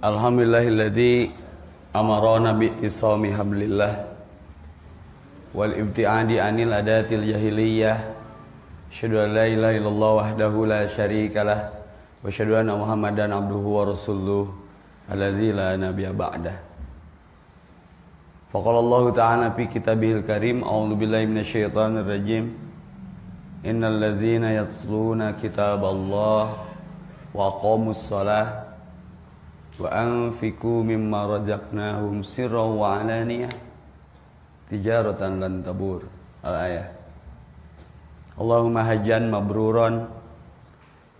Alhamdulillahilladzi amarana bi'tisami hablillah wal ibtiadi anil adatil jahiliyah asyhadu an la ilaha illallah wahdahu la syarikalah wa asyhadu anna muhammadan abduhu wa rasuluh alladzi la nabiyya ba'dah. Faqala Allah Ta'ala fi kitabihil karim A'udzu billahi minasyaitonir rajim. Innal ladzina yatluna kitaballah wa aqamus wa anfiqu mimma razaqnahum sirran wa alaniyah tijaratan lan tabur. Al ayah. Allahumma hajjan mabruran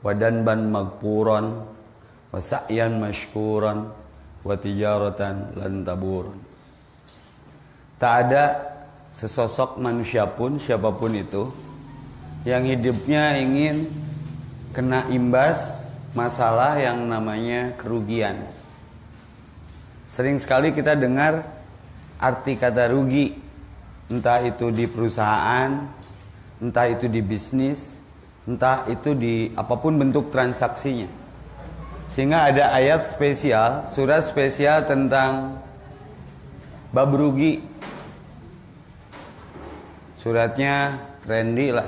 wa danban magpuran wa sa'yan mashkuran wa tijaratan lan tabur tak ada sesosok manusia pun siapa pun itu yang hidupnya ingin kena imbas masalah yang namanya kerugian. Sering sekali kita dengar arti kata rugi, entah itu di perusahaan, entah itu di bisnis, entah itu di apa pun bentuk transaksinya. Sehingga ada ayat spesial, surat spesial tentang bab rugi. Suratnya trendy lah.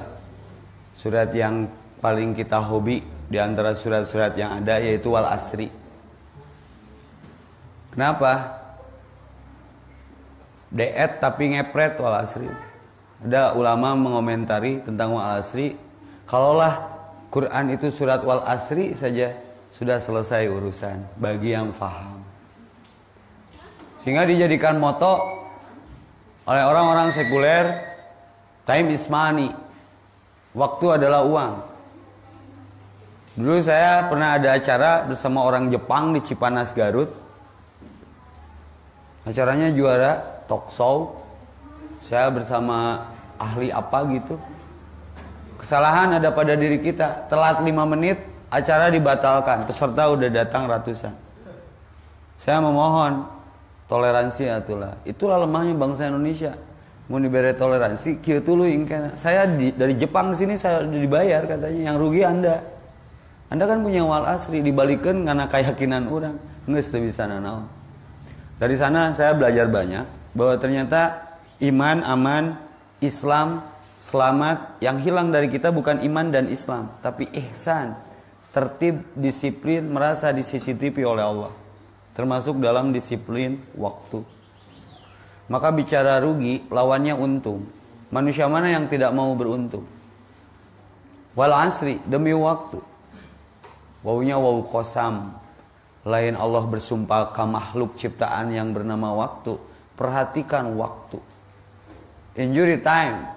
Surat yang paling kita hobi di antara surat-surat yang ada yaitu wal asri. Kenapa? Deet tapi ngepret wal asri. Ada ulama mengomentari tentang wal asri, kalaulah Quran itu surat wal asri saja sudah selesai urusan bagi yang faham. Sehingga dijadikan moto oleh orang-orang sekuler, time is money. Waktu adalah uang. Dulu saya pernah ada acara bersama orang Jepang di Cipanas Garut. Acaranya juara talk show. Saya bersama ahli apa gitu. Kesalahan ada pada diri kita. Telat 5 menit, acara dibatalkan. Peserta udah datang ratusan. Saya memohon toleransi atulah. Itulah lemahnya bangsa Indonesia. Mau diberi toleransi, kieu tuluy Saya di, dari Jepang sini saya dibayar katanya. Yang rugi Anda. Anda kan punya wal asri dibalikan karena keyakinan orang. Nggak bisa nanaw. Dari sana saya belajar banyak bahwa ternyata iman, aman, Islam, selamat yang hilang dari kita bukan iman dan Islam, tapi ihsan, tertib, disiplin, merasa di CCTV oleh Allah. Termasuk dalam disiplin waktu. Maka bicara rugi, lawannya untung. Manusia mana yang tidak mau beruntung? Wal asri, demi waktu. Wawunya waw kosam. Lain Allah bersumpah ke makhluk ciptaan yang bernama waktu. Perhatikan waktu. Injury time.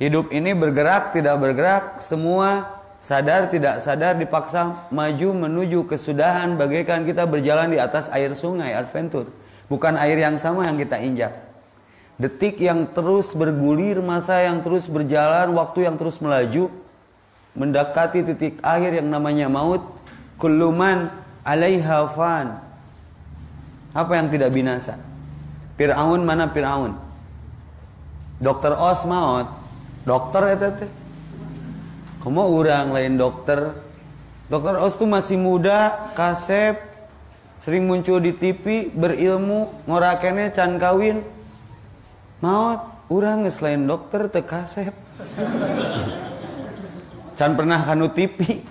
Hidup ini bergerak, tidak bergerak. Semua sadar, tidak sadar dipaksa maju menuju kesudahan. Bagaikan kita berjalan di atas air sungai, adventure. Bukan air yang sama yang kita injak. Detik yang terus bergulir, masa yang terus berjalan, waktu yang terus melaju. Mendekati titik akhir yang namanya maut Kulluman alaiha fan. Apa yang tidak binasa? Fir'aun mana Fir'aun? Dokter Os maut. Dokter eta teh. Kamu orang lain dokter. Dokter Os tuh masih muda, kasep, sering muncul di TV, berilmu, ngorakene can kawin. Maut, orang selain dokter teh kasep. can pernah kanu TV.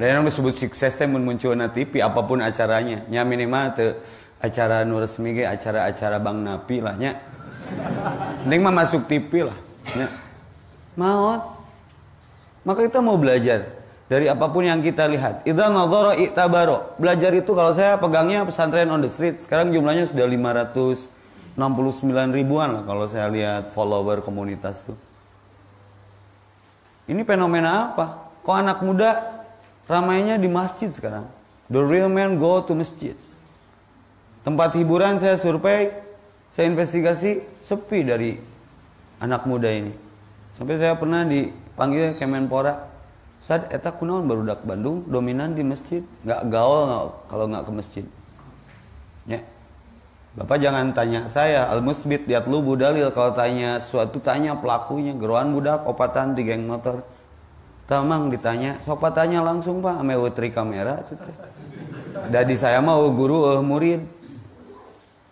Dan yang disebut sukses teh muncul na TV apa pun acaranya. Nya minimal te acara nu resmi ge acara-acara Bang Napi lah nya. Mending mah masuk TV lah. Nya. Maut. Maka kita mau belajar dari apa pun yang kita lihat. Idza nadhara i'tabaro. Belajar itu kalau saya pegangnya pesantren on the street. Sekarang jumlahnya sudah 569 ribuan lah kalau saya lihat follower komunitas tuh. Ini fenomena apa? Kok anak muda Ramainya di masjid sekarang. The real man go to masjid. Tempat hiburan saya survei, saya investigasi sepi dari anak muda ini. Sampai saya pernah dipanggil Kemenpora. Saat eta kunaon barudak Bandung dominan di masjid, nggak gaul kalau nggak ke masjid. Ya. Bapak jangan tanya saya, al musbit lihat lu budalil kalau tanya suatu tanya pelakunya, geruan budak opatan di geng motor. Tamang ditanya, sok tanya langsung pak, ame utri kamera. Dari saya mau guru uh, murid.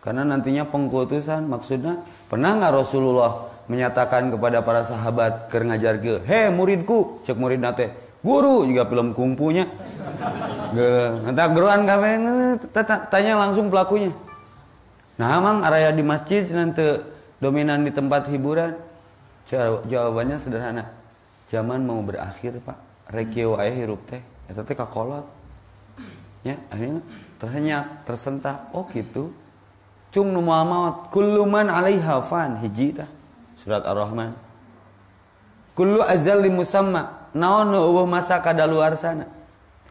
Karena nantinya pengkutusan maksudnya pernah nggak Rasulullah menyatakan kepada para sahabat ke ngajar ke, "He muridku," cek murid nate, "Guru juga film kungpunya." Nanti geruan kami tanya langsung pelakunya. Nah, emang area di masjid nanti dominan di tempat hiburan. Jawabannya sederhana. Zaman mau berakhir, Pak. Rekio ayah hirup teh. Eta teh kakolot. Ya akhirnya tersenyap tersentak. Oh gitu. Cung nu maut kullu man alaiha fan. Hiji tah surat ar-rahman. Kullu ajal musamma. Naon nu eueuh masa kadaluar sana?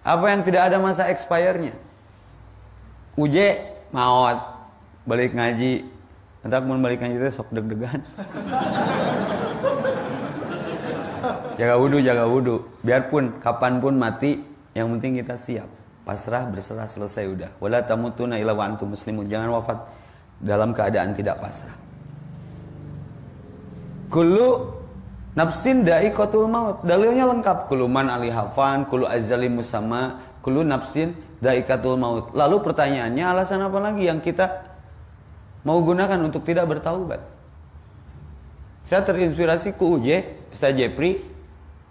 Apa yang tidak ada masa expirednya uje maut balik ngaji. Entak mun balik ngaji teh sok deg-degan jaga wudhu jaga wudhu biarpun kapan pun mati yang penting kita siap. Pasrah berserah selesai udah. Wala tamutuna illa wa antum muslimun. Jangan wafat dalam keadaan tidak pasrah. Kullu nafsin da'iqatul maut. Dalilnya lengkap. Kullu man alihafan kullu azali musamma kullu nafsin da'iqatul maut. Lalu pertanyaannya alasan apa lagi yang kita mau gunakan untuk tidak bertaubat? Saya terinspirasi ku Uje Ustaz Jepri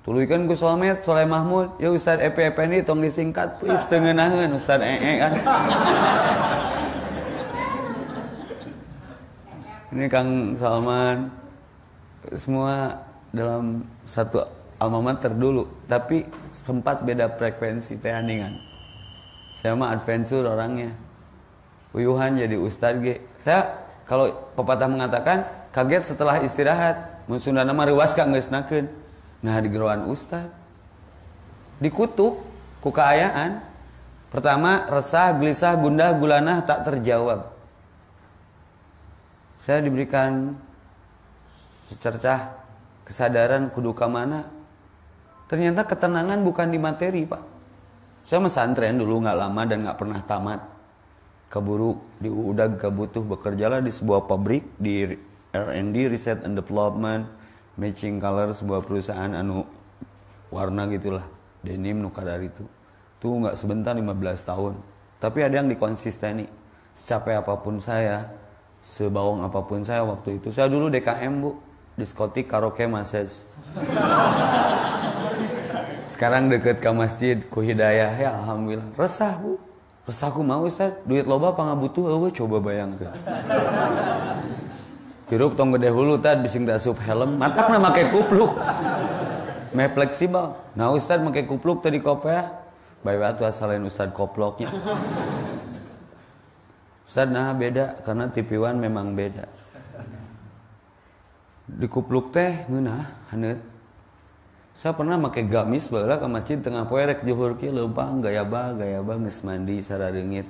Tuluikan Gus Solmed, Soleh Mahmud, ya Ustaz EPP ini tong disingkat, please tengenahan Ustaz EE kan. ini Kang Salman, semua dalam satu alma mater dulu, tapi sempat beda frekuensi teh aningan. Saya mah adventure orangnya. Uyuhan jadi Ustaz G. Saya kalau pepatah mengatakan kaget setelah istirahat, mun Sunda nama riwas ka geus Nah di geruan ustad dikutuk ku keayaan. Pertama resah, gelisah, gundah, gulanah tak terjawab. Saya diberikan secercah kesadaran kudu mana. Ternyata ketenangan bukan di materi pak. Saya mesantren dulu nggak lama dan nggak pernah tamat. Keburu di udah gak butuh bekerjalah di sebuah pabrik di R&D Research and Development matching color sebuah perusahaan anu warna gitulah. Denim nukar dari itu. Tuh nggak sebentar 15 tahun. Tapi ada yang dikonsisteni. Secapek apa pun saya sebawang apa pun saya waktu itu. Saya dulu DKM bu. Diskotik karaoke massage sekarang deket ke masjid ku hidayah. Ya alhamdulillah. Resah bu. Resah ku mau Ustaz. Duit loba apa nggak butuh? Coba bayangkan Hirup tong gede hulu tad bising tak sup helm, mata na make kupluk. Me fleksibel. Nah Ustad make kupluk tadi kope ya. Baik waktu asalain Ustad koploknya. Ustad nah beda karena tipiwan memang beda. Di kupluk teh ngena haneut. Saya pernah make gamis baheula ke masjid tengah poe rek juhur kieu leumpang gaya ba gaya ba geus mandi sarareungit.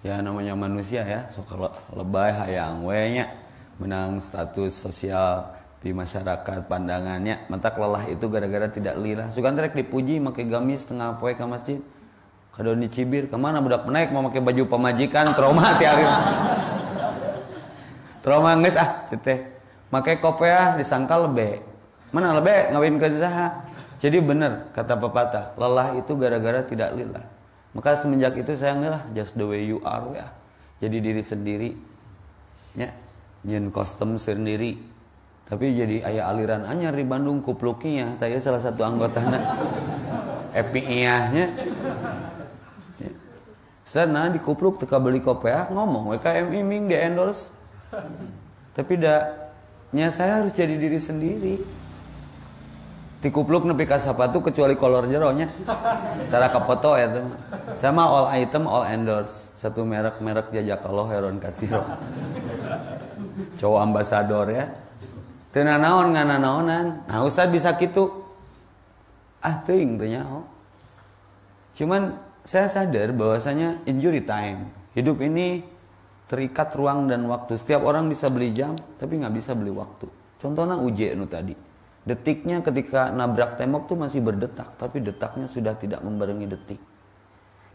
Ya namanya manusia ya, sok lebay hayang we nya menang status sosial di masyarakat pandangannya. Mentak lelah itu gara-gara tidak lirah. Suka trek dipuji pakai gamis setengah poe ke masjid. Kado di cibir ke mana budak menaik mau pakai baju pemajikan? Trauma tiap trauma nges ah cete. Pakai kopiah disangka lebe. Mana lebe? Ngawin ke zaha. Jadi benar kata pepatah lelah itu gara-gara tidak lillah maka semenjak itu saya ngelah just the way you are ya. Jadi diri sendiri ya nyen kostum sendiri. Tapi jadi ayah aliran anyar di Bandung kuplukinya saya salah satu anggotanya. Epiiyahnya ya. sana di kupluk teka beli kopi. Ah, ngomong WKM iming di endorse. Tapi dak nya saya harus jadi diri sendiri. Di kupluk nepi ka sepatu kecuali kolor jeronya. Tara foto ya teman. Sama all item all endorse. Satu merek merek jajak kalau heron kasiro cowok ambasador ya. Tena naon ngana naonan nah Ustad bisa gitu ah ting tanya cuman saya sadar bahwasanya injury time. Hidup ini terikat ruang dan waktu. Setiap orang bisa beli jam tapi nggak bisa beli waktu. Contohnya uji nu tadi. Detiknya ketika nabrak tembok tuh masih berdetak tapi detaknya sudah tidak membarengi detik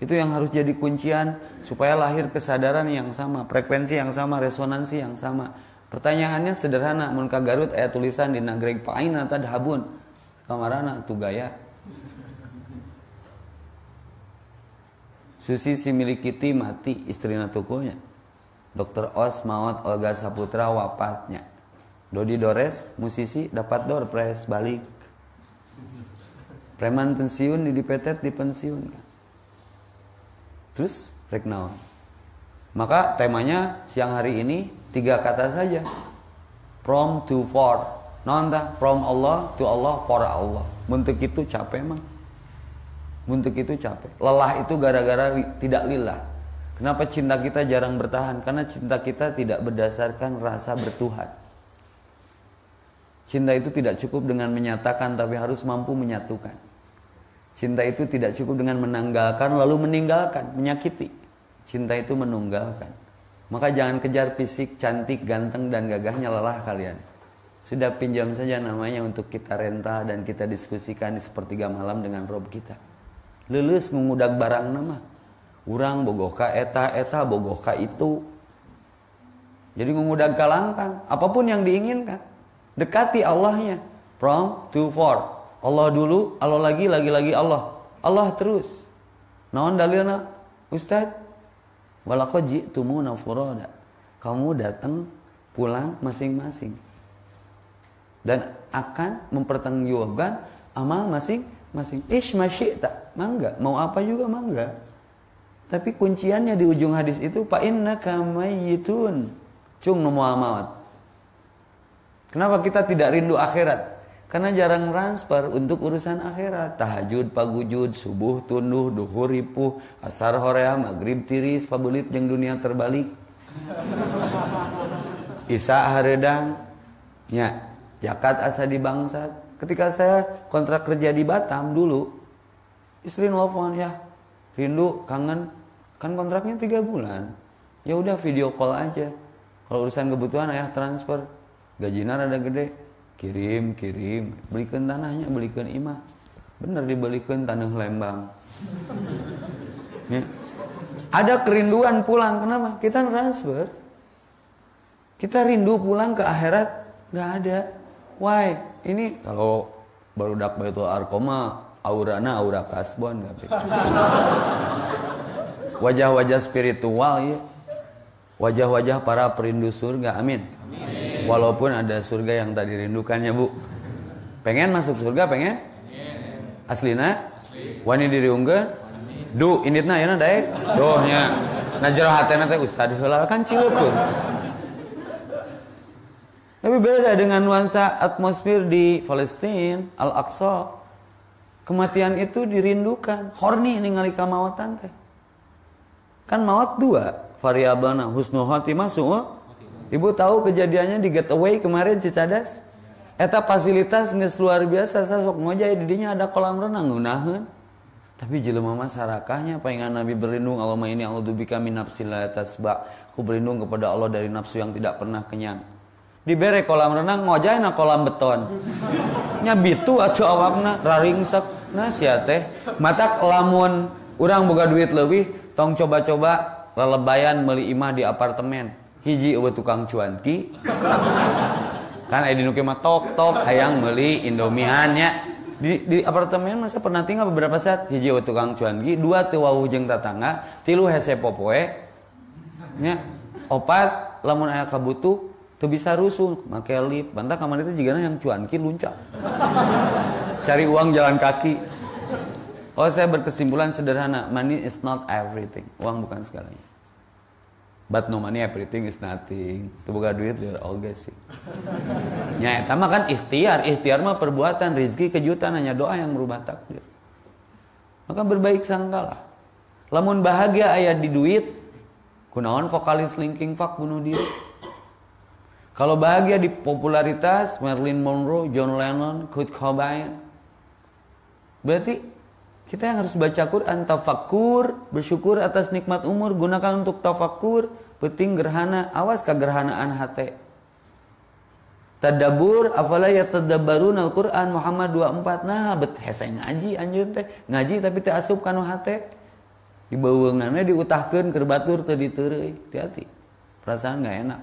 itu yang harus jadi kuncian supaya lahir kesadaran yang sama, frekuensi yang sama, resonansi yang sama. Pertanyaannya sederhana, mun ka Garut ayat tulisan di nagreg pain atau dahabun. Kamarana tuh gaya. Susi si milik Kitty mati istrina tukunya. Dokter Os maut Olga Saputra wafatnya. Dodi Dores musisi dapat door press balik. Preman pensiun di dipetet di pensiun. Terus rek naon? Maka temanya siang hari ini tiga kata saja. From to for. Nonta from Allah to Allah for Allah. Untuk itu capek mah. Untuk itu capek. Lelah itu gara-gara li, tidak lillah. Kenapa cinta kita jarang bertahan? Karena cinta kita tidak berdasarkan rasa bertuhan. Cinta itu tidak cukup dengan menyatakan tapi harus mampu menyatukan. Cinta itu tidak cukup dengan menanggalkan lalu meninggalkan, menyakiti. Cinta itu menunggalkan. Maka jangan kejar fisik, cantik, ganteng dan gagahnya lelah kalian. Sudah pinjam saja namanya untuk kita renta dan kita diskusikan di sepertiga malam dengan Rob kita lulus mengudak barang nama urang bogoka eta eta bogoka itu jadi mengudak kalangkang apa pun yang diinginkan dekati Allahnya from to for Allah dulu Allah lagi lagi lagi Allah. Allah terus. Naon dalilna? Ustad walaqad ji'tumuna furada. Kamu datang pulang masing-masing. Dan akan mempertanggungjawabkan amal masing masing ish tak mangga. Mau apa juga mangga. Tapi kunciannya di ujung hadis itu fa innaka mayyitun. Cung nu maut kenapa kita tidak rindu akhirat karena jarang transfer untuk urusan akhirat. Tahajud pagujud subuh tunduh duhur ripuh asar horea maghrib tiris pabelit yang dunia terbalik. Isa haredang nya jakat asa di bangsat Ketika saya kontrak kerja di Batam dulu, istri nelfon ya, rindu, kangen, kan kontraknya tiga bulan. Ya udah video call aja. Kalau urusan kebutuhan ayah transfer, gajinya ada gede, kirim, kirim, belikan tanahnya, belikan imah. Bener dibelikan tanah Lembang. ya. Ada kerinduan pulang, kenapa? Kita transfer. Kita rindu pulang ke akhirat, nggak ada. Why? ini kalau baru dak Baitul Arkoma aurana aura kasbon wajah-wajah spiritual ya wajah-wajah para perindu surga amin. amin walaupun ada surga yang tadi rindukannya bu pengen masuk surga pengen aslina Asli. wani diri unggah du inditna ya daek dohnya nah jero hatena teh ustad heula kan cileupkeun tapi beda dengan nuansa atmosfer di Palestina, Al-Aqsa. Kematian itu dirindukan. Horni ningali kamawatan teh. Kan mawat dua variabana husnul khotimah semua. Ibu tahu kejadiannya di Getaway kemarin Cicadas? Eta fasilitas nggak luar biasa sosok ngojai didinya ada kolam renang ngunaheun. Tapi jelema masyarakatnya pengen Nabi berlindung Allahumma ini a'udzubika min nafsin la tasba. Aku berlindung kepada Allah dari nafsu yang tidak pernah kenyang dibere kolam renang ngojai na kolam beton nya bitu atau awakna raringsek nah sia teh mata lamun urang boga duit lebih tong coba-coba lelebayan meli imah di apartemen hiji eueuh tukang cuanki kan aya di mah tok tok hayang meuli indomihannya di, di apartemen masa pernah tinggal beberapa saat hiji eueuh tukang cuanki dua teu wawuh jeung tilu hese popoe nya opat lamun aya kabutuh Tuh bisa rusuh, pakai lip. Bantah kamar itu juga yang cuanki luncat. Cari uang jalan kaki. Oh saya berkesimpulan sederhana, money is not everything. Uang bukan segalanya. But no money everything is nothing. Itu bukan duit liar guys sih. Ya, mah kan ikhtiar. Ikhtiar mah perbuatan, rizki, kejutan, hanya doa yang merubah takdir. Maka berbaik sangkalah. Lamun bahagia ayat di duit, kunaon vokalis linking fuck bunuh diri. Kalau bahagia di popularitas, Marilyn Monroe, John Lennon, Kurt Cobain. Berarti kita yang harus baca Quran, tafakur, bersyukur atas nikmat umur, gunakan untuk tafakur, penting gerhana, awas ke gerhanaan hati. Tadabur, afala ya tadabarun Al-Quran Muhammad 24 Nah, bet hese ngaji anjir teh Ngaji tapi teh asup kanu hate Dibawengannya diutahkan kerbatur tadi terai Hati-hati Perasaan nggak enak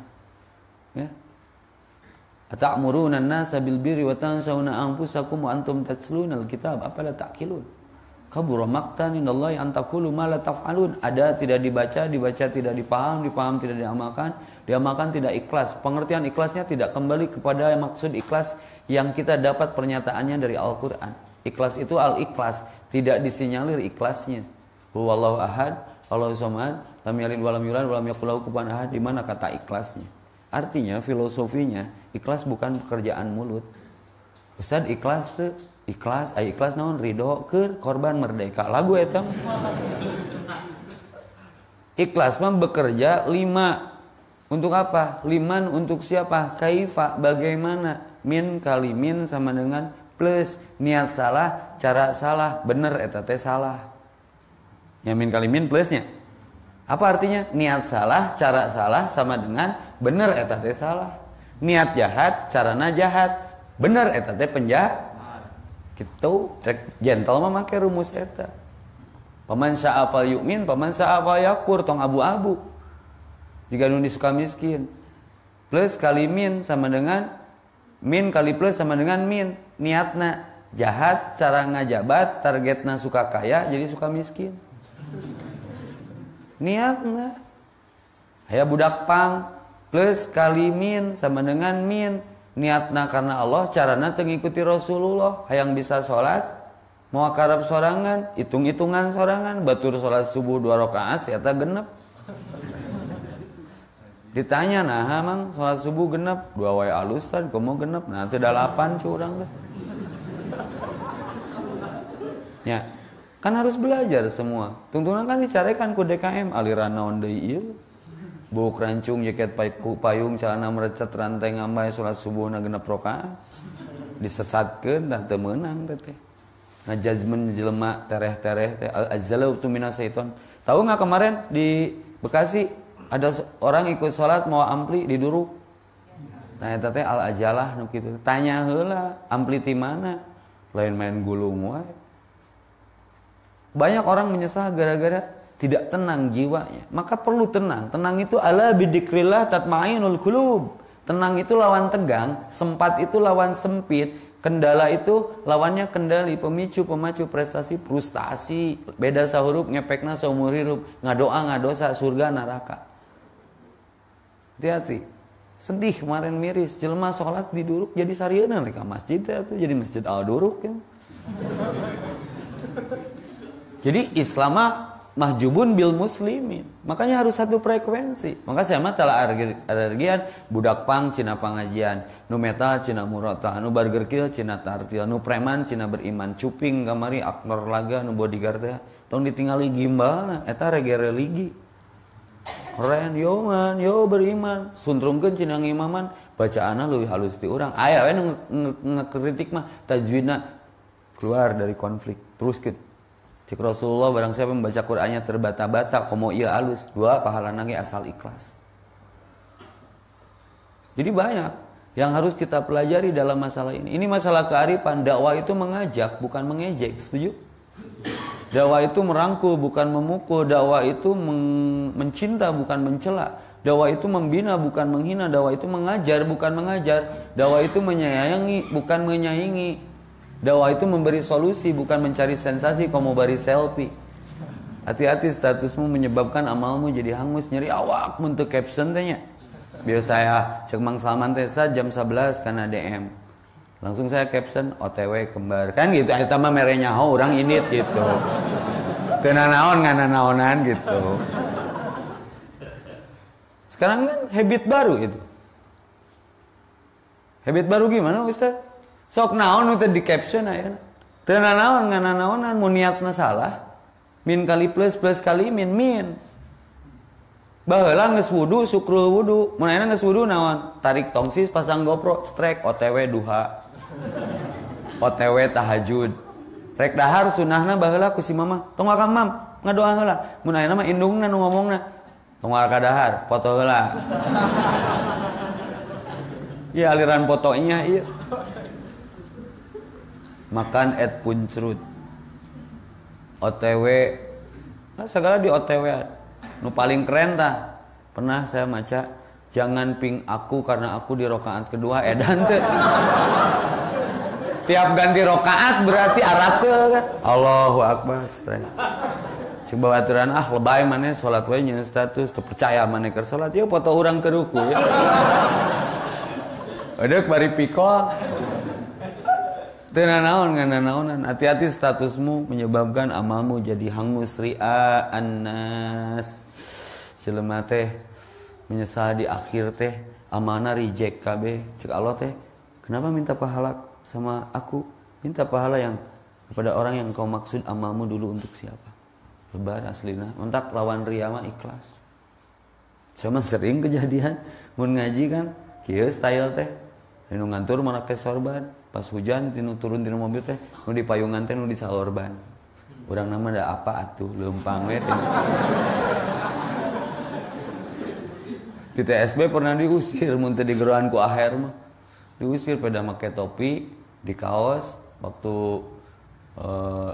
Ya. Ata'muruna an-nasa bil birri wa tansawna anfusakum wa antum tatsluna al-kitab. Apalah ta'qilun? Kabura maktan indallahi an taqulu ma la taf'alun. Ada tidak dibaca, dibaca tidak dipaham, dipaham tidak diamalkan, diamalkan tidak ikhlas. Pengertian ikhlasnya tidak kembali kepada maksud ikhlas yang kita dapat pernyataannya dari Al-Qur'an. Ikhlas itu al-ikhlas, tidak disinyalir ikhlasnya. Huwallahu ahad, Allahu samad, lam yalid walam yulad walam yakul ahad. Di mana kata ikhlasnya? Artinya filosofinya ikhlas bukan pekerjaan mulut. Ustaz ikhlas ikhlas ay ikhlas naon? Ridho ke korban merdeka. Lagu eta ikhlas mah bekerja lima. Untuk apa? Liman untuk siapa? Kaifa? Bagaimana? Min kali min sama dengan plus. Niat salah cara salah. Bener eta teh salah. Ya min kali min plusnya. Apa artinya? Niat salah cara salah sama dengan bener eta teh salah. Niat jahat carana jahat. Bener eta teh penjahat Gitu, rek gentle mah make rumus eta. Paman sya'a fal yu'min, paman sya'a fal yakfur, tong abu-abu. Jika nu suka miskin. Plus kali min sama dengan min kali plus sama dengan min. Niatna jahat, cara ngajabat, targetna suka kaya, jadi suka miskin. Niatna. Hayah budak pang plus kali min sama dengan min niatna karena Allah carana mengikuti Rasulullah. Hayang bisa sholat mau akarab sorangan hitung-hitungan sorangan. Batur sholat subuh dua rakaat siapa genep. Ditanya nah emang sholat subuh genep? Dua way alusan kamu genep? Nanti delapan curang deh ya kan harus belajar semua. Tuntunan kan dicarikan ku DKM aliran naon deui buk rancung jaket payung celana merecet rantai ngambai sholat subuh na genep rokaat disesatkan dan temenang teh. Ngajajmen jelema tereh-tereh teh. Al azzalau tu minasaiton tahu nggak kemarin di Bekasi ada orang ikut sholat mau ampli diduruk nah eta teh al ajalah nu kitu. Tanya heula ampli ti mana? Lain main gulung wae. Banyak orang menyesal gara-gara tidak tenang jiwanya, maka perlu tenang. Tenang itu ala bidikrillah tatmainul qulub. Tenang itu lawan tegang, sempat itu lawan sempit, kendala itu lawannya kendali, pemicu, pemacu, prestasi, frustasi. Beda sahurup ngepekna seumur hirup, ngadoa ngadosa surga neraka. Hati-hati. Sedih kemarin miris, jelma sholat di duruk jadi sarieuna mereka masjid ya tuh jadi masjid al duruk ya. Jadi Islam mahjubun bil muslimin. Makanya harus satu frekuensi. Maka saya mah telah alergian budak pang cina pangajian, nu metal cina murata, nu burger kill cina tartil, nu preman cina beriman, cuping kamari aktor laga nu bodyguard teh tong ditinggali gimbal eta rege religi. Keren yo man, yo beriman, suntrungkeun cina ngimaman, bacaanna leuwih halus ti urang. Aya we ngekritik mah tajwidna keluar dari konflik. Terus gitu Cik Rasulullah barang siapa membaca Qur'annya terbata-bata, komo iya alus, dua pahala nangi asal ikhlas. Jadi banyak yang harus kita pelajari dalam masalah ini. Ini masalah kearifan, dakwah itu mengajak bukan mengejek, setuju? Dakwah itu merangkul bukan memukul, dakwah itu men mencinta bukan mencela. Dakwah itu membina bukan menghina, dakwah itu mengajar bukan mengajar. Dakwah itu menyayangi bukan menyaingi. Dakwah itu memberi solusi bukan mencari sensasi kamu bari selfie. Hati-hati statusmu menyebabkan amalmu jadi hangus nyeri awak untuk caption tanya. Biar saya cek Mang Salman Tesa jam 11 karena DM. Langsung saya caption OTW kembar. Kan gitu eta mah merenya oh, orang ini gitu. Tena naon ngana naonan gitu. Sekarang kan habit baru itu. Habit baru gimana Ustaz? Sok naon itu di caption aja Tena naon ngana naonan mun niatna salah min kali plus plus kali min min. Baheula geus wudu sukrul wudu. Mun ayeuna wudu naon? Tarik tongsis pasang GoPro strike OTW duha. OTW tahajud. Rek dahar sunahna baheula ku si mama tong akang mam ngadoa heula mun ayeuna mah indungna nu ngomongna tong ka dahar foto heula ya aliran fotonya iya makan et puncrut OTW nah, segala di OTW nu paling keren ta. Pernah saya baca jangan ping aku karena aku di rokaat kedua edan tuh tiap ganti rokaat berarti arake kan? Allahu akbar coba aturan ah lebay mana sholat we status terpercaya mana ke sholat. Ya foto orang ke ruku ya ada bari piko Tena naon ngana naonan hati-hati statusmu menyebabkan amalmu jadi hangus. Ria anas jelema teh menyesal di akhir teh. Amanah reject KB cek Allah teh kenapa minta pahala sama aku? Minta pahala yang kepada orang yang kau maksud amalmu dulu untuk siapa? Lebar aslina mentak lawan ria mah ikhlas. Cuma sering kejadian mun ngaji kan kieu style teh. Anu ngantur teh sorban pas hujan tinu turun tinu mobil teh nu di payungan teh nu di salorban orang nama ada apa atuh lempang we di TSB pernah diusir muntah di geruan ku akhir mah. Diusir pada make topi di kaos waktu uh,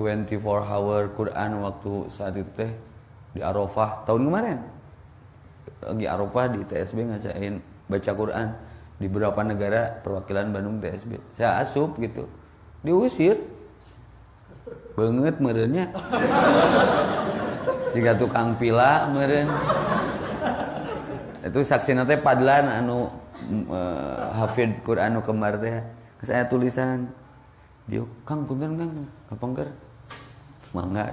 eh, 24 hour Quran waktu saat itu teh di Arafah. Tahun kemarin. Lagi Arafah di TSB ngacain baca Quran di beberapa negara perwakilan Bandung TSB saya asup gitu. Diusir. Banget merenya jika tukang pila meren. Itu saksi nanti padlan anu uh, hafid Quran anu kembar teh. Saya tulisan. Dia kang punten kang. Kapangker mangga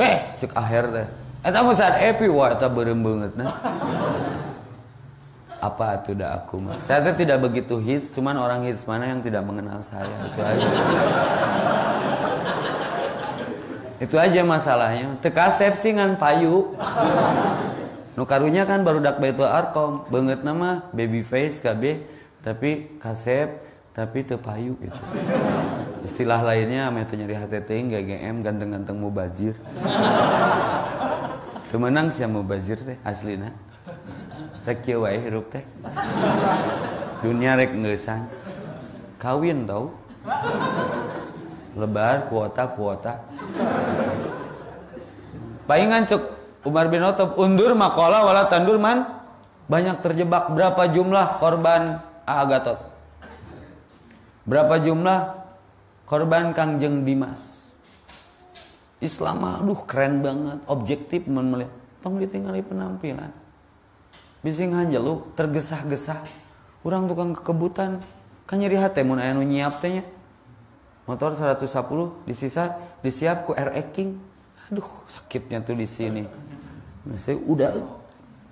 eh cek akhir teh. Eta mah saat epi wah eta beureum beungeutna apa itu aku saya tuh tidak begitu hits cuman orang hits mana yang tidak mengenal saya? Itu aja. Itu aja masalahnya. Tekasep sih ngan payu. Nu karunya kan baru dak baitul arkom banget nama baby face KB. Tapi kasep tapi tepayu gitu. Istilah lainnya teu nyari HTT GGM ganteng-ganteng mubazir. Teu meunang sia mubazir teh aslina rek kieu wae hirup teh dunia rek ngeusan kawin tau lebar kuota kuota palingan cuk Umar bin Khattab undur makola wala tandur man. Banyak terjebak berapa jumlah korban Agatot berapa jumlah korban Kangjeng Dimas? Islam aduh keren banget. Objektif melihat tong ditinggali penampilan bising hanjeluk tergesa-gesa orang tukang kekebutan. Kan nyeri hati mun aya nu nyiap tehnya motor 110 disisa disiap ku RE King aduh sakitnya tuh di sini. Masih udah.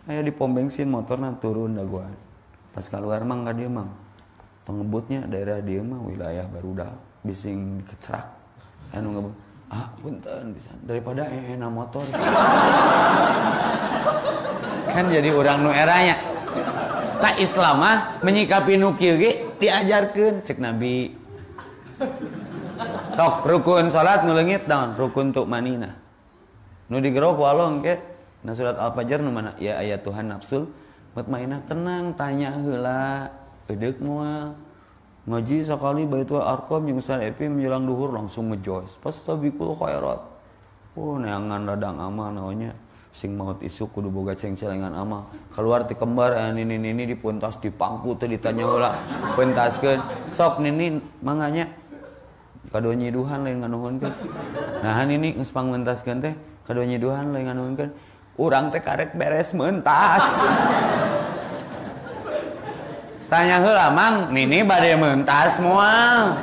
Ayo di pom bensin motor nah turun dah gua. Pas keluar mang nggak dia mang. Pengebutnya daerah dia mah wilayah baru dah. Bising kecerak. Anu ngebut ah punten bisa. Daripada enak motor. Kan jadi orang nu eranya. Tak Islam mah menyikapi nukil ge diajarkan cek Nabi. Tok rukun salat nu leungit daun rukun tuk manina. Nu digerok walong ke? Nah surat Al-Fajr nu mana? Ya ayat Tuhan nafsul mutmainah tenang tanya heula edek moal ngaji sekali baitul arqam jeung Ustaz Epi menjelang duhur langsung ngejos pas tabikul khairat. Oh neangan radang amal naonnya sing maut isu kudu boga ceng-celengan amal keluar ti kembar eh, nini nini dipuntas dipangku teh ditanya heula pentaskeun sok nini manganya. Kadua nyiduhan lain nganuhunkeun. Nah nini geus pangmentaskeun teh. Kadua nyiduhan lain nganuhunkeun. Orang teh karek beres mentas tanya heula mang nini bade mentas moal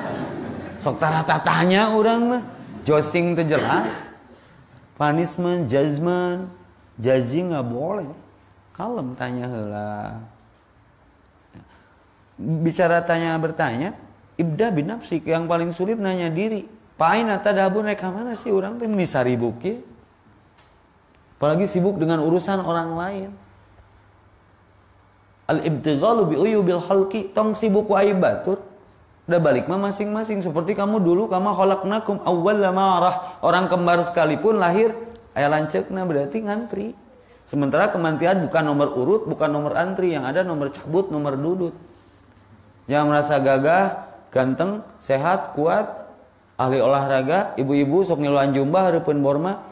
sok tara tanya orang mah. Josing teh jelas. Punishment judgment judging nggak boleh. Kalem tanya heula. Bicara tanya bertanya ibda bin nafsik yang paling sulit nanya diri. Pain atau dabu naik mana sih? Orang teh menisari bukit Apalagi sibuk dengan urusan orang lain. Al-ibtighalu bi uyubil halqi tong sibuk wa batur. Udah balik mah masing-masing seperti kamu dulu kamu khalaqnakum awwal marah. Orang kembar sekalipun lahir aya lancekna berarti ngantri. Sementara kematian bukan nomor urut, bukan nomor antri, yang ada nomor cabut, nomor dudut. Yang merasa gagah, ganteng, sehat, kuat, ahli olahraga, ibu-ibu sok ngiluan jumbah hareupeun borma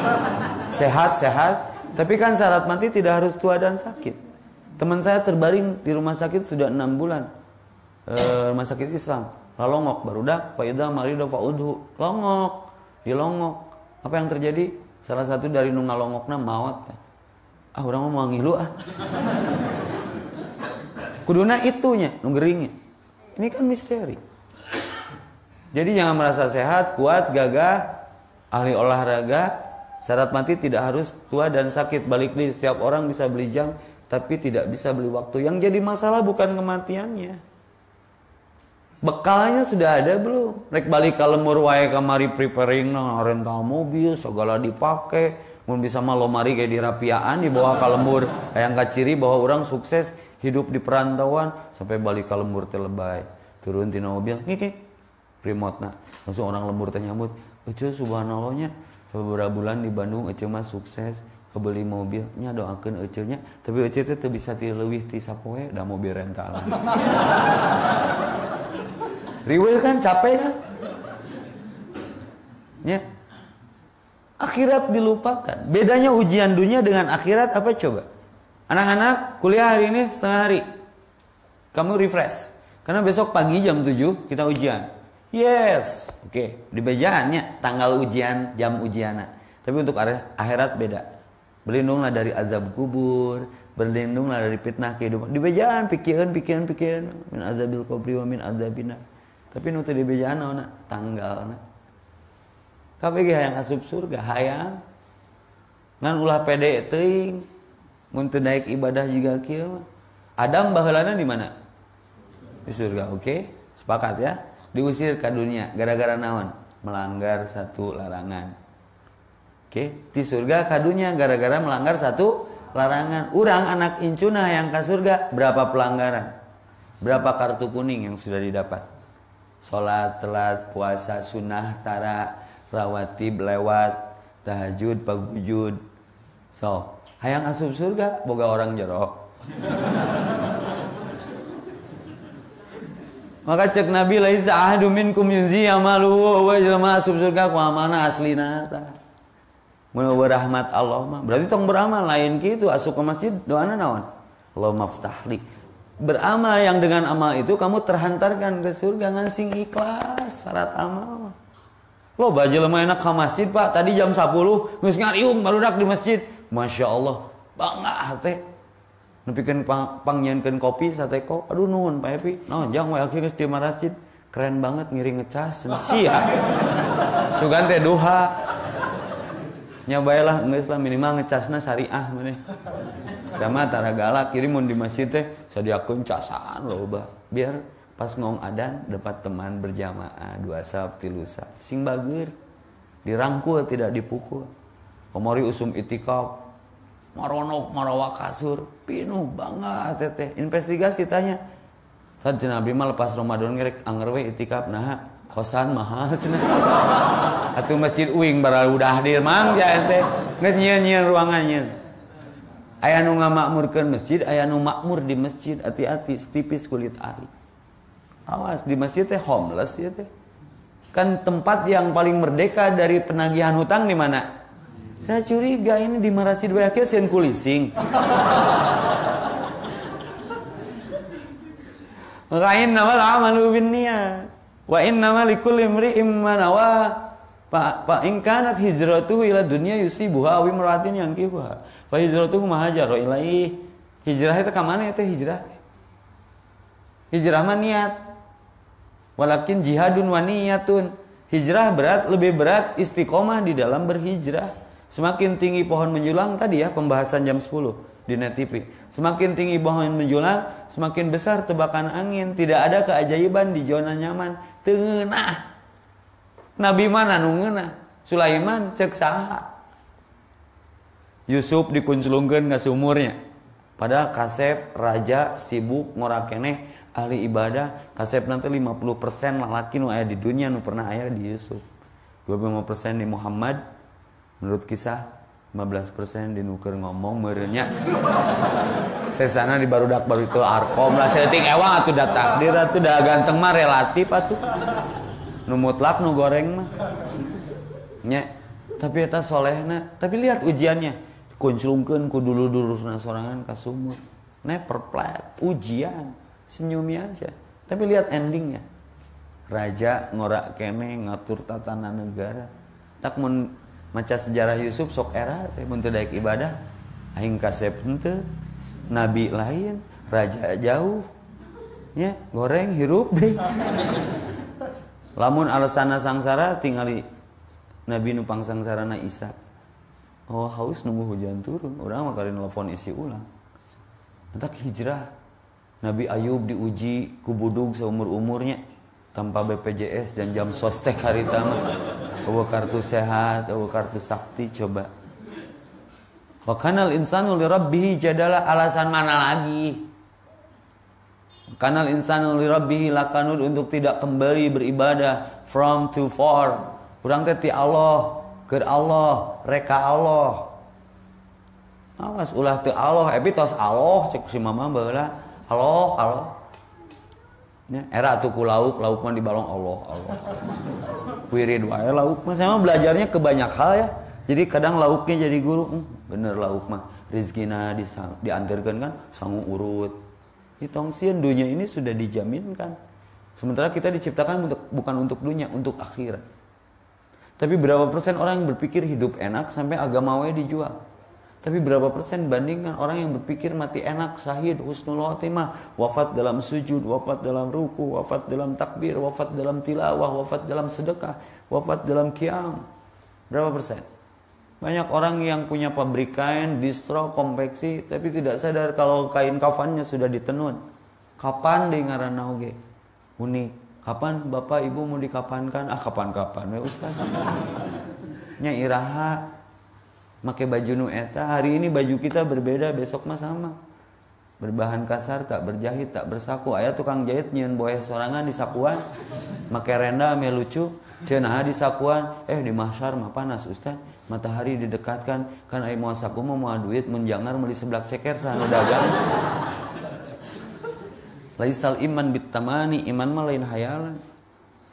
sehat-sehat. Tapi kan syarat mati tidak harus tua dan sakit. Teman saya terbaring di rumah sakit sudah enam bulan. eh, rumah sakit Islam. Lalongok barudak fa idza marido fa udhu. Longok. Dilongok apa yang terjadi? Salah satu dari nu ngalongokna maut ah orang mau ngilu ah. Kuduna itunya nu geringnya. Ini kan misteri. Jadi jangan merasa sehat kuat gagah ahli olahraga. Syarat mati tidak harus tua dan sakit. Balik di setiap orang bisa beli jam tapi tidak bisa beli waktu. Yang jadi masalah bukan kematiannya. Bekalnya sudah ada belum? Rek balik ke lemur wae kamari preparing nang rental mobil segala dipakai. Mun bisa mah lomari kayak di rapiaan di bawah kalembur yang ciri bahwa orang sukses hidup di perantauan sampai balik ke lembur lebay. Turun di mobil ngiki remote nah. Langsung orang lembur nyambut Ece subhanallahnya beberapa bulan di Bandung Ece mah sukses kebeli mobilnya doakan Ece nya tapi Ece itu bisa lebih ti sapoe dan mobil rental riwil kan capek kan ya akhirat dilupakan. Bedanya ujian dunia dengan akhirat apa coba? Anak-anak kuliah hari ini setengah hari. Kamu refresh. Karena besok pagi jam 7 kita ujian. Yes. Oke, okay. di bejaannya tanggal ujian, jam ujian. Tapi untuk akhirat beda. Berlindunglah dari azab kubur, berlindunglah dari fitnah kehidupan. Di bejaan pikiran, pikiran, pikiran. Min azabil kubri wa min azabina. Tapi nutu di bejaan tanggal KPG hayang asup surga hayang. Ngan ulah pede teuing mun naik ibadah juga kieu Adam baheulana di mana? Di surga oke? Sepakat ya? Diusir ke dunia gara-gara naon? Melanggar satu larangan oke okay? di surga ke dunia gara-gara melanggar satu larangan. Urang anak incuna yang ke surga berapa pelanggaran? Berapa kartu kuning yang sudah didapat? Sholat telat puasa sunnah tara rawatib lewat tahajud pagujud. So hayang asup surga boga orang jero. Maka cek Nabi laisa ahadu minkum yunzi amalu wa jelma surga ku amana aslina mun rahmat Allah mah berarti tong beramal lain gitu asup ke masjid doana naon Allah maftahli beramal yang dengan amal itu kamu terhantarkan ke surga ngansing ikhlas syarat amal Lo baju lemah enak ke masjid pak. Tadi jam 10 ngus ngariung baru dak di masjid. Masya Allah bangga teh. Nepikan pang, pangnyankan kopi sate kok. Aduh nuhun Pak Epi. No, jangan wae akhirnya di masjid. Keren banget ngiri ngecas. Sia. Sugan teh duha. Nyabailah geus lah minimal ngecasna syariah mana. Sama tara galak kirim di masjid teh sadiakeun casan loba. Biar pas ngong adan dapat teman berjamaah dua sab tilu sab sing bagir dirangkul tidak dipukul komori usum itikaf maronok marawa kasur pinuh banget teteh investigasi tanya saat Nabi mah lepas Ramadan ngerek anggerwe itikaf nah kosan mahal cenah atuh masjid uing baru udah hadir mang ya teh geus nyieun ruangannya aya nu ngamakmurkeun masjid aya nu makmur di masjid hati-hati setipis kulit ari Awas di masjid teh homeless ya teh. Kan tempat yang paling merdeka dari penagihan hutang di mana? Saya curiga ini di Masjid Bayakir sen kulising. Lain nama amalu bin. Wa inna likulli imri'in ma nawa. Pak Pak in kanat hijratuhu ila dunya yusibuha aw imra'atin yankihuha. Fa hijratuhu mahajaru ilaihi. Hijrah itu ke mana itu hijrah? Hijrah mah niat. Walakin jihadun waniyatun. Hijrah berat, lebih berat istiqomah di dalam berhijrah. Semakin tinggi pohon menjulang tadi ya pembahasan jam 10 di Net TV. Semakin tinggi pohon menjulang, semakin besar tebakan angin. Tidak ada keajaiban di zona nyaman. Tengah. Nabi mana nungena? Sulaiman cek saha. Yusuf dikunculungkan ke sumurnya. Padahal kasep, raja, sibuk, ngorakene ahli ibadah kasep nanti 50% laki nu ayah di dunia nu pernah ayah di Yusuf 25% di Muhammad menurut kisah 15% di nuker ngomong merenya sesana di barudak baru itu arkom lah setik ewang atuh dah takdir atuh dah ganteng mah relatif atuh nu mutlak nu goreng mah. Nya tapi eta solehna. Tapi lihat ujiannya. Kunclungkeun ku dulu-dulu sorangan ka sumur. Never plat ujian. Senyumi aja. Tapi lihat endingnya. Raja ngorak kene ngatur tatanan negara. Tak mun maca sejarah Yusuf sok era teh mun daek ibadah. Aing kasep henteu. Nabi lain raja jauh. Ya goreng hirup deh lamun alasana sangsara tinggali nabi nupang sangsarana Isa. Oh haus nunggu hujan turun. Orang makarin telepon isi ulang. Entak hijrah. Nabi Ayub diuji kubudug seumur umurnya tanpa BPJS dan jam sostek hari tamu Awa kartu sehat, awa kartu sakti coba. Wa kanal insanu li rabbih jadalah alasan mana lagi? Kanal insanu li rabbih lakanud untuk tidak kembali beribadah from to far. Kurang teh Allah, ke Allah, reka Allah. Awas ulah teu Allah, epi tos Allah cek si mama baheula. Allah, Allah. Ya, era tuh lauk, lauk mah dibalong Allah, Allah wirid wae lauk mah sama belajarnya ke banyak hal ya jadi kadang lauknya jadi guru hmm, bener lauk mah rizkina di, diantarkan kan sanggup urut di tongsian dunia ini sudah dijaminkan sementara kita diciptakan untuk bukan untuk dunia untuk akhirat tapi berapa persen orang yang berpikir hidup enak sampai agama dijual tapi berapa persen bandingkan orang yang berpikir mati enak, sahid, husnul khotimah, wafat dalam sujud, wafat dalam ruku, wafat dalam takbir, wafat dalam tilawah, wafat dalam sedekah, wafat dalam kiam. Berapa persen? Banyak orang yang punya pabrik kain, distro, konveksi, tapi tidak sadar kalau kain kafannya sudah ditenun. Kapan di ngaran oge? Unik. Kapan bapak ibu mau dikapankan? Ah kapan-kapan ya ustaz. Nya iraha Make baju nu eta, hari ini baju kita berbeda, besok mah sama. Berbahan kasar, tak berjahit, tak bersaku. Ayah tukang jahit nyen boeh sorangan di sakuan. Make renda ame lucu. Cenah di sakuan, eh di mahsyar mah panas Ustaz. Matahari didekatkan, kan ayah mau saku mau mau duit menjangar meli seblak seker sana dagang. Laisal iman bitamani, iman mah lain hayalan.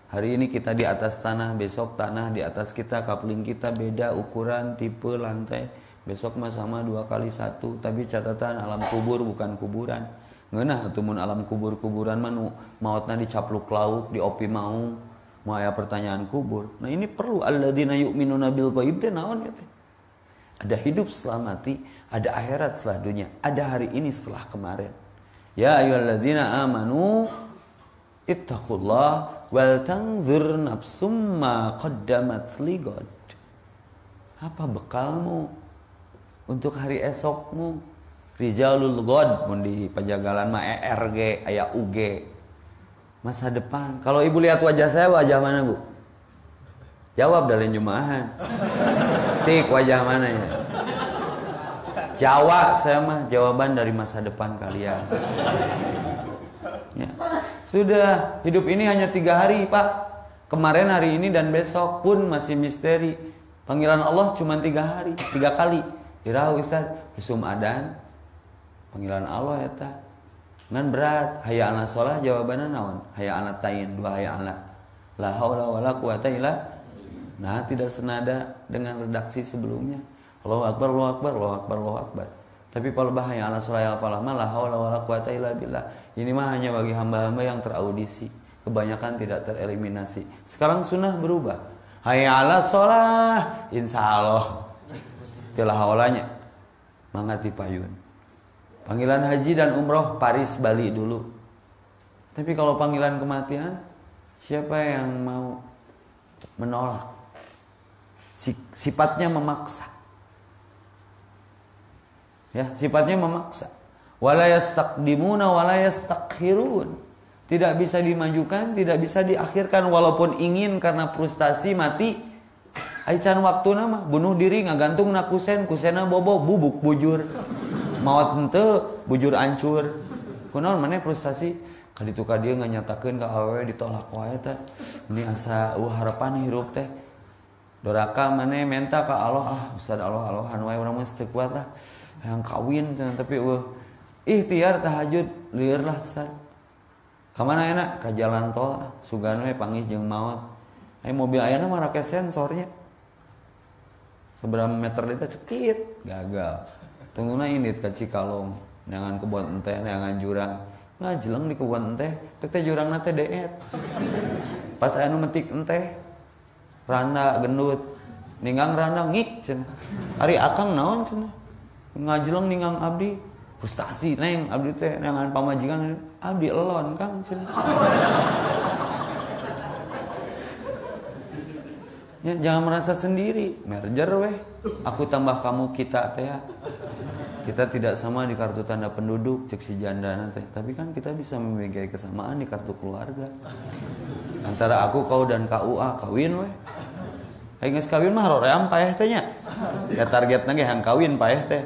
Hari ini kita di atas tanah, besok tanah di atas kita, kapling kita beda ukuran, tipe, lantai. Besok mah sama dua kali satu, tapi catatan alam kubur bukan kuburan. Ngeunah atumun alam kubur-kuburan mah mautna dicapluk lauk, diopi mau. Mau aya pertanyaan kubur. Nah ini perlu alladzina yu'minuna bil ghaib teh naon ya? Ada hidup setelah mati, ada akhirat setelah dunia, ada hari ini setelah kemarin. Ya ayyuhalladzina amanu ittaqullah wal tanzur nafsum ma qaddamat ligod. Apa bekalmu untuk hari esokmu? Rijalul God pun di pajagalan mah ERG, ayah UG. Masa depan. Kalau ibu lihat wajah saya, wajah mana bu? Jawab dalam jumahan. Cik wajah mana ya? Jawa saya mah jawaban dari masa depan kalian. Ya. Sudah, hidup ini hanya tiga hari, Pak. Kemarin, hari ini, dan besok pun masih misteri. Panggilan Allah cuma tiga hari, tiga kali. Irau Ustaz, Husum Adan. Panggilan Allah ya ta. Ngan berat, haya anak sholat jawabannya naon? Haya anak tain, dua haya anak. La haula wala quwata illa Nah, tidak senada dengan redaksi sebelumnya. Allahu Akbar, Allahu Akbar, Allahu Akbar, Allahu Akbar. Tapi kalau bahaya ala suraya lama la haula wala quwata illa billah. Ini mah hanya bagi hamba-hamba yang teraudisi. Kebanyakan tidak tereliminasi. Sekarang sunnah berubah. Hayya ala sholah. Insya Allah. Telah haulanya. Mangati payun. Panggilan haji dan umroh Paris Bali dulu. Tapi kalau panggilan kematian, siapa yang mau menolak? Sifatnya memaksa. Ya, sifatnya memaksa. Wala yastaqdimuna wala yastakhirun. Tidak bisa dimajukan, tidak bisa diakhirkan walaupun ingin karena frustasi mati. Aican waktu nama bunuh diri ngagantung na kusen, kusena bobo bubuk bujur. Maut hente bujur ancur. Kunaon mana frustasi? Kali itu dia nganyatakeun ka awewe ditolak wae teh. Ini asa uh, harapan hirup teh. Doraka mana minta ke Allah ah Ustaz Allah Allah wae urang mah kuat lah yang kawin tapi uh, ikhtiar tahajud liar lah Ustaz ke mana enak ke jalan tol sugan we panggih jeung maut eh mobil ayana mah sensornya seberapa meter dia cekit gagal tungguna ini ke Cikalong. Jangan kebun ente jangan jurang. Ngajeleng di kebun teh teh jurang nate deet. Pas anu metik teh randa gendut. Ninggang randa ngik cina hari akang naon cina ngajeleng ninggang abdi. Frustasi neng abdi teh. Nengan pamajikan. Abdi elon kang cina ya, jangan merasa sendiri. Merger weh. Aku tambah kamu kita teh ya. Kita tidak sama di kartu tanda penduduk cek si janda nanti. Tapi kan kita bisa memiliki kesamaan di kartu keluarga. Antara aku kau dan KUA kawin weh. Ayo kawin mah roream payah tehnya ya target nage hang kawin payah teh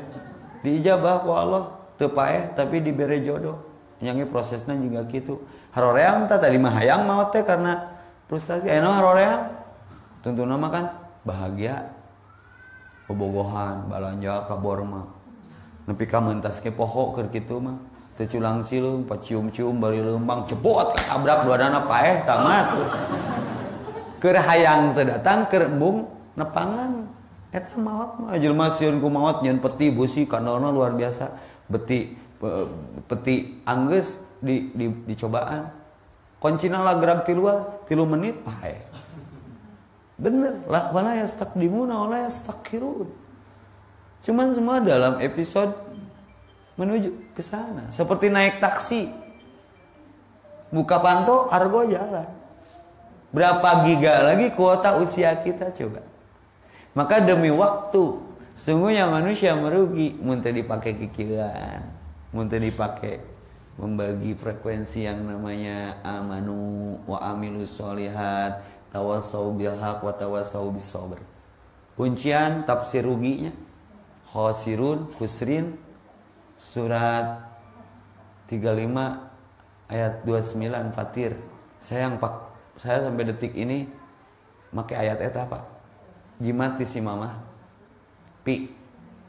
diijabah ku Allah. Teu payah tapi diberi jodoh. Yang prosesnya juga gitu. Haroream ta tadi mah hayang mau teh karena frustasi. Eno haroream tentu nama kan bahagia. Bobogohan balanja kabor mah. Nepi ka mentas ke poho keur kitu mah. Teu culang cilung pacium-cium bari lembang cepot tabrak dua dana paeh tamat. Keur hayang teu datang keur embung nepangan. Eta maot mah jelema sieun ku maot nyeun peti busi kandona luar biasa. Beti peti anggeus di, di dicobaan. Kuncina lah gerak ti luar tilu menit paeh bener lah wala yastakdimuna wala yastakhirun Cuman semua dalam episode menuju ke sana. Seperti naik taksi. Buka panto, argo jalan. Berapa giga lagi kuota usia kita coba. Maka demi waktu, sungguhnya manusia merugi. Muntah dipakai kikiran. Muntah dipakai membagi frekuensi yang namanya amanu wa amilus solihat tawasau bilhaq wa tawasau bisober. Kuncian tafsir ruginya khosirun khusrin surat 35 ayat 29 Fatir. Saya pak saya sampai detik ini pakai ayat eta apa jimat si mama pi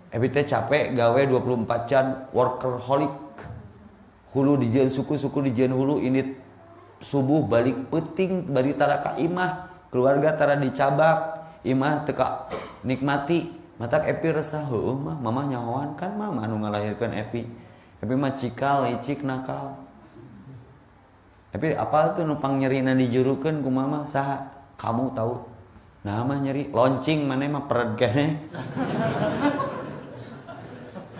ebite capek gawe 24 jam workaholic. Hulu di jen suku-suku di jen hulu ini subuh balik peting bari taraka imah keluarga tara dicabak imah teka nikmati. Mata Epi resah heuh mah mama nyawan kan mama anu ngalahirkan Epi. Epi mah cikal licik nakal. Epi apa tuh numpang nyerina dijurukan ku mama saha kamu tahu mah nyeri loncing mana mah peret kene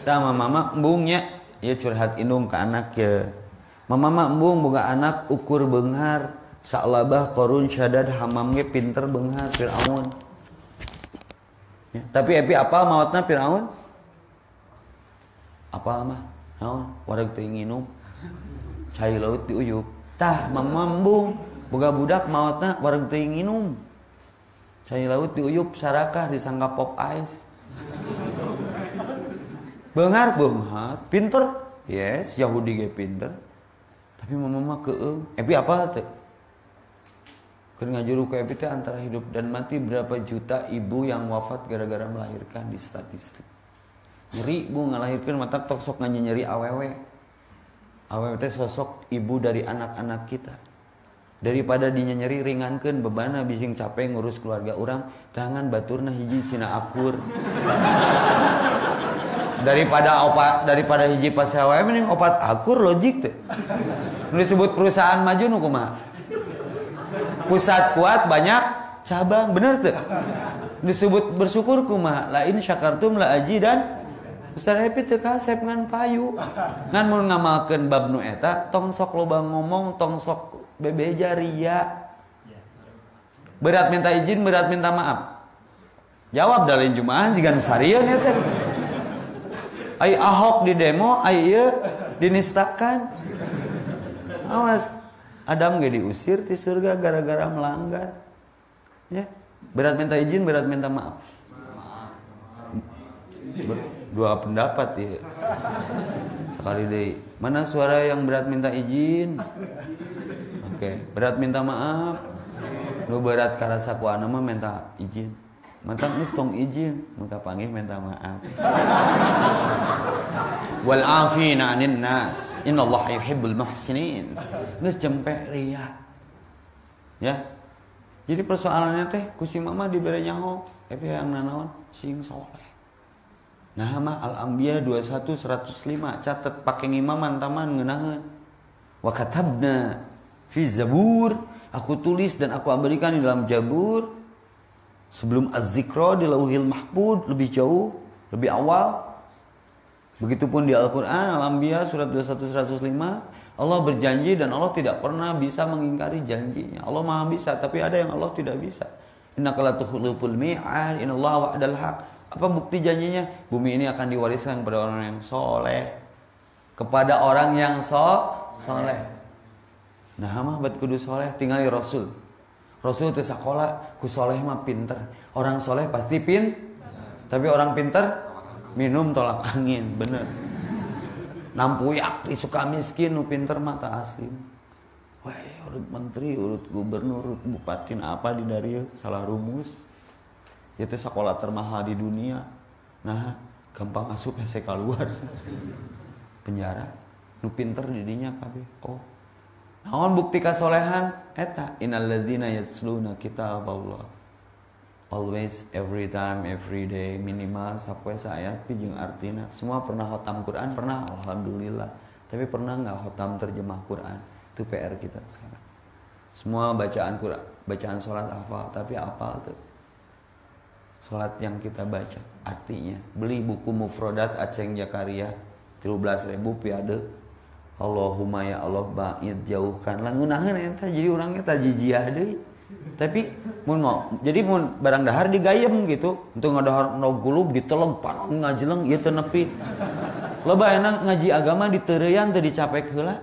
sama mama embungnya ya curhat indung ke anak ya mama embung boga anak ukur benghar saklabah korun syadad hamamnya pinter benghar Fir'aun Ya. Tapi epi apa mautna Firaun? Apa mah? Naon? Wareg teu nginum. Cai laut diuyup. Tah mamambung boga budak mautna wareg teu nginum. Cai laut diuyup sarakah disangka pop ice. Bengar benghar, pinter. Yes, Yahudi ge pinter. Tapi mama mah keung. Epi apa teh? Kan ngajuru ke kita antara hidup dan mati berapa juta ibu yang wafat gara-gara melahirkan di statistik. Nyeri bu ngelahirkan mata tok sok nganya nyeri awewe. Awewe teh sosok ibu dari anak-anak kita. Daripada dinya ringankan bebana bising capek ngurus keluarga orang, tangan baturna hiji cina akur. daripada opat daripada hiji pas awewe mending opat akur logik teh. Disebut perusahaan maju nu kumaha? pusat kuat banyak cabang bener tuh disebut bersyukur kuma lain syakartum la aji dan Ustaz Happy teu kasep ngan payu. Ngan mun ngamalkeun bab nu eta tong sok loba ngomong tong sok bebeja ria. Berat minta izin berat minta maaf. Jawab dalin jumaan jika nusarian ya teh ai ahok di demo ieu dinistakan awas Adam gak diusir di surga gara-gara melanggar. Ya, berat minta izin, berat minta maaf. Dua pendapat ya. Sekali deh. Mana suara yang berat minta izin? Oke, berat minta maaf. Lu berat karena saku mah minta izin. Mantap nih tong izin, maka panggil minta maaf. Wal afina anin nas. Inna Allah yuhibbul muhsinin. Geus jempek ria. Ya. Jadi persoalannya teh kusi mama diberi nyaho, tapi yang nanaon sing soleh. Nah mah Al Anbiya 21 105 catat pakai ngimaman taman ngeunaheun. wa katabna fi zabur aku tulis dan aku berikan di dalam Jabur sebelum az-zikra di Lauhil Mahfud lebih jauh lebih awal begitupun di Al-Qur'an Al-Anbiya surat 21 105 Allah berjanji dan Allah tidak pernah bisa mengingkari janjinya. Allah Maha bisa, tapi ada yang Allah tidak bisa. Innaka mi'ad, innallaha wa'dal haq. Apa bukti janjinya? Bumi ini akan diwariskan kepada orang yang soleh. Kepada orang yang so, soleh. Nah mah buat kudu soleh tinggal di Rasul. Rasul itu sekolah, ku soleh mah pinter. Orang soleh pasti pin, tapi orang pinter minum tolak angin, bener. Nampuyak di suka miskin, nu pinter mata asli. Wah, urut menteri, urut gubernur, urut bupati, apa di dari salah rumus itu sekolah termahal di dunia nah gampang asup saya keluar penjara nu pinter didinya kabeh oh naon bukti kasolehan eta innalladzina yasluna Allah always every time every day minimal sapoe saayat pi jeung artina. Semua pernah khatam Quran? Pernah alhamdulillah. Tapi pernah nggak khatam terjemah Quran? Itu PR kita sekarang. Semua bacaan Quran bacaan sholat hafal tapi apa tuh. Salat yang kita baca artinya. Beli buku mufrodat Aceh Jakaria 13 ribu piade Allahumma ya Allah ba'id jauhkan langunahan entah jadi orangnya tak jijiah deh tapi mun jadi mun barang dahar digayem gitu. Untuk ngadahar no gulub diteleng panon ngajeleng ieu teu nepi. Loba enak ngaji agama di teu dicapek heula.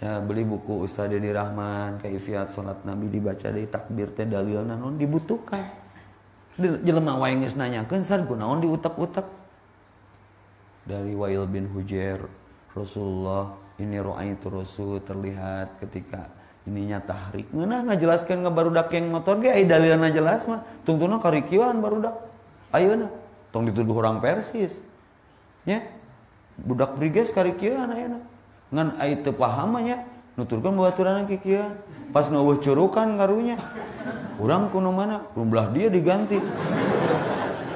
Saya beli buku Ustaz Dedi Rahman kaifiat salat Nabi dibaca dari takbir teh dalilna non dibutuhkan. Jelema wae geus nanyakeun san kunaon diutek-utek. Dari Wail bin Hujair Rasulullah ini itu rasul terlihat ketika ininya tahrik. Ngeunah ngajelaskeun ngabarudak yang motor ge aya dalilna jelas mah. Tungtuna karikieuan barudak. Ayeuna? Tong dituduh orang Persis. Nya? Budak briges karikieuan ayeuna? Ngan aya teu paham nya? Nuturkeun babaturan kieu pas ngeueuh curukan karunya kurang kuno mana? Belah dia diganti.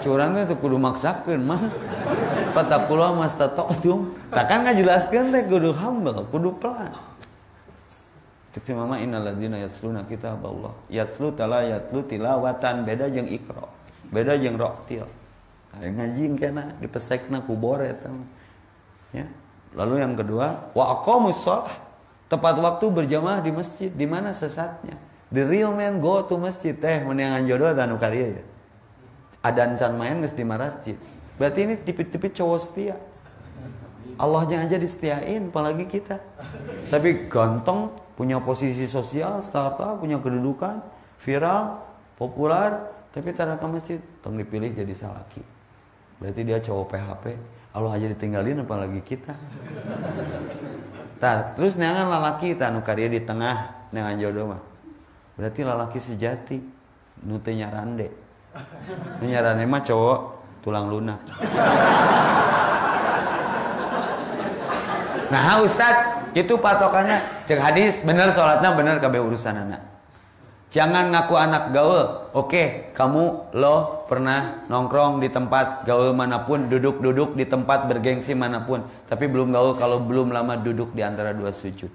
Curangnya tuh kudu maksakan mah puluh mas tuh takkan nggak jelaskan teh kudu humble kudu pelan. Tapi mama innaladina yasluna kitab Allah yaslu tala yatlu tilawatan. Beda jeng ikro beda jeng roktil Ayo ngaji kena dipesekna kubor eta ya. Lalu yang kedua wa shalah. Tepat waktu berjamaah di masjid. Di mana sesatnya? The real man go to masjid. Teh menyangan jodoh karya ya. Adan can main di masjid. Berarti ini tipe-tipe cowok setia. Allahnya aja disetiain apalagi kita. Tapi ganteng, punya posisi sosial, startup, punya kedudukan, viral, populer, tapi tak ke masjid, tong dipilih jadi salaki. Berarti dia cowok PHP. Allah aja ditinggalin apalagi kita. Nah, terus neangan lalaki tanu karya di tengah neangan jodoh mah berarti lalaki sejati nute nyarande nyarande mah cowok tulang lunak. Nah Ustad itu patokannya. Cek hadis bener sholatnya bener kabeh urusan anak. Jangan ngaku anak gaul. Oke kamu lo pernah nongkrong di tempat gaul mana pun duduk-duduk di tempat bergengsi mana pun tapi belum gaul kalau belum lama duduk di antara dua sujud.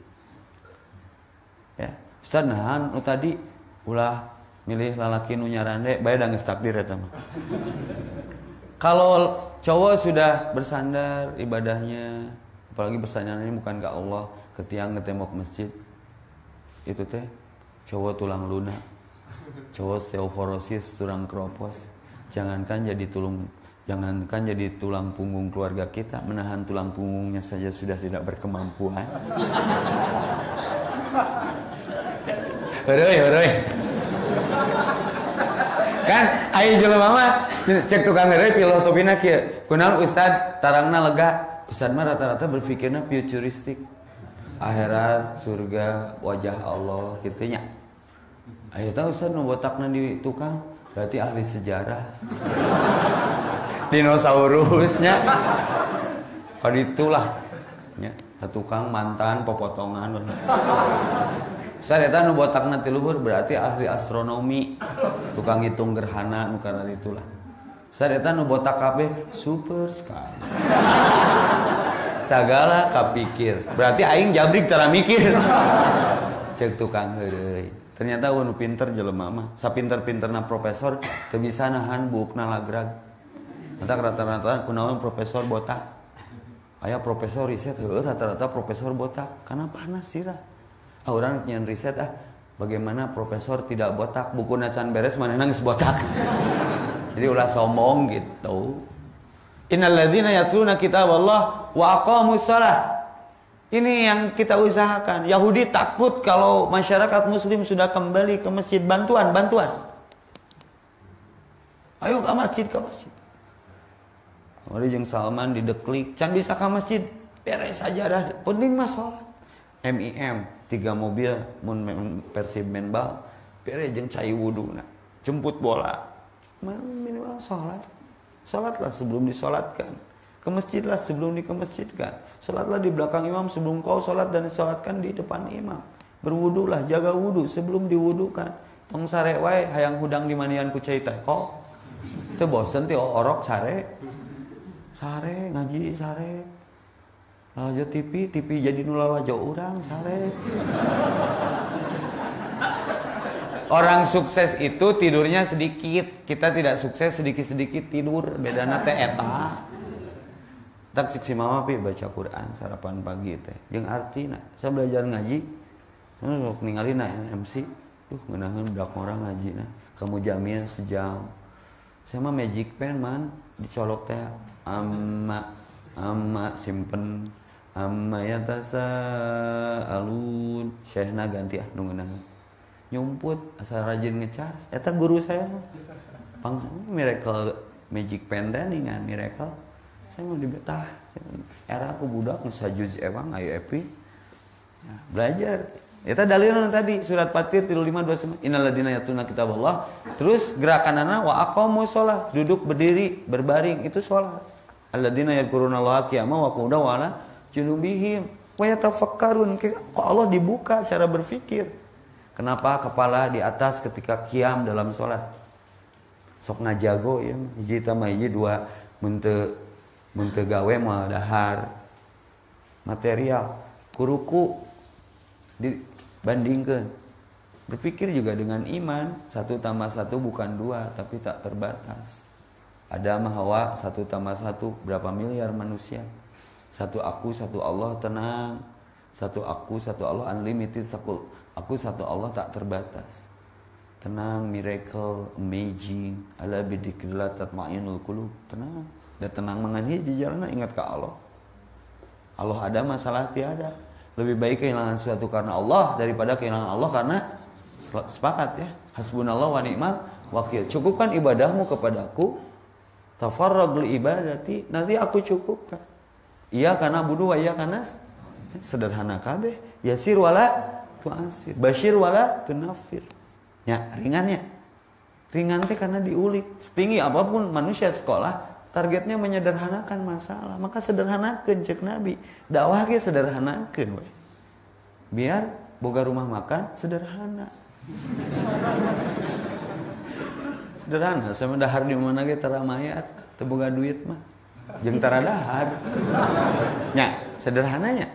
Ya Ustaz nahan nu tadi ulah milih lalaki nu nyarande bae da takdir eta mah. Kalau cowok sudah bersandar ibadahnya, apalagi bersandarnya bukan ke Allah, ke tiang ke tembok masjid. Itu teh cowok tulang lunak. Cowok osteoporosis, tulang kropos. Jangankan jadi tulung Jangankan jadi tulang punggung keluarga kita, menahan tulang punggungnya saja sudah tidak berkemampuan. Heureui, heureui. Kan ayo jelema mah cek tukang heureui filosofina kieu. Kunaon Ustad tarangna lega. Ustad mah rata-rata berpikirnya futuristik. Akhirat, surga, wajah Allah gitu nya. Ayo tahu Ustad nu botakna di tukang berarti ahli sejarah. Dinosaurusnya. Kalau itulah ya, tukang mantan popotongan. Saya nu botak nanti luhur berarti ahli astronomi, tukang hitung gerhana nu itulah. Saya nu botak kabeh super sekali. sagala kapikir berarti aing jabrik cara mikir. Cek tukang heureuy ternyata unu pinter jelema mah. Sapinter-pinterna profesor teu bisa nahan bukna lagrag. Entah rata-rata kunaon profesor botak? Aya profesor riset heueuh rata-rata profesor botak. Karena panas sirah ah orang nyen riset ah bagaimana profesor tidak botak buku nacan beres mana nangis botak jadi ulah sombong gitu innalladzina yatluna kitab Allah wa aqamus shalah ini yang kita usahakan. Yahudi takut kalau masyarakat muslim sudah kembali ke masjid. Bantuan, bantuan. Ayo ke masjid, ke masjid. Kemudian yang Salman dideklik. Can bisa ke masjid. Beres saja dah. Penting mas sholat. MIM. Tiga mobil. Mun persib main bal. Beres jeng cai wudhu. Nah. Jemput bola. Minimal sholat. Sholatlah sebelum disolatkan. Ke masjidlah sebelum dikemasjidkan. Sholatlah di belakang imam sebelum kau sholat dan sholatkan di depan imam. Berwudulah, jaga wudu sebelum diwudukan. Tong sare wae hayang hudang di manian ku cai teh kok. Teu bosen teh orok sare. Sare ngaji sare. Lajo TV, TV jadi nulalajo urang sare. Orang sukses itu tidurnya sedikit. Kita tidak sukses sedikit-sedikit tidur. Bedana teh eta. Tak si mama pi baca Quran sarapan pagi teh. Jeung artina saya belajar ngaji. Sok ningali na MC tuh ngeunaheun budak orang ngaji na. Kamu jamin sejam. Saya mah magic pen man. Dicolok teh amma amma simpen amma ya tasa alun syekhna ganti ah nu nyumput asal rajin ngecas. Eta guru saya mah. Pangsa miracle magic pen teh ningan miracle. Saya mau dibetah. Era aku budak nusa juz ewang ayo epi. Ya, belajar. Itu dalilnya tadi surat Fatir 3529 Innaladina yatuna kitab Allah. Terus gerakan anak wa aqamu sholat, duduk berdiri, berbaring itu sholat. Alladzina yadhkuruna Allah qiyama wa qu'udan wa junubihim. Wa yatafakkarun. Kok Allah dibuka cara berpikir. Kenapa kepala di atas ketika kiam dalam sholat? Sok ngajago ya, hiji tambah hiji dua. Mente mentegawe mau dahar. Material. Kuruku dibandingkan berpikir juga dengan iman. Satu tambah satu bukan dua tapi tak terbatas. Ada mahawa satu tambah satu berapa miliar manusia satu aku satu Allah tenang. Satu aku satu Allah unlimited aku satu Allah tak terbatas. Tenang miracle amazing. Ala bidikrillah tatmainul qulub. Tenang. Dan tenang mengenai jalan ingat ke Allah? Allah ada masalah tiada. Lebih baik kehilangan sesuatu karena Allah daripada kehilangan Allah karena sepakat ya. Hasbunallah wa ni'mal wakil. Cukupkan ibadahmu kepadaku tafarrag li ibadati. Nanti aku cukupkan iya karena budu wa iya karena sederhana kabeh. Yasir wala tuansir bashir wala tunafir. Ya ringannya ringan teh karena diulik. Setinggi apa pun manusia sekolah targetnya menyederhanakan masalah. Maka sederhanakan cek nabi. Dakwah ke sederhanakan we. biar boga rumah makan sederhana. Sederhana saya dahar di mana ge teramayat terboga duit mah jeung tara dahar nya sederhananya.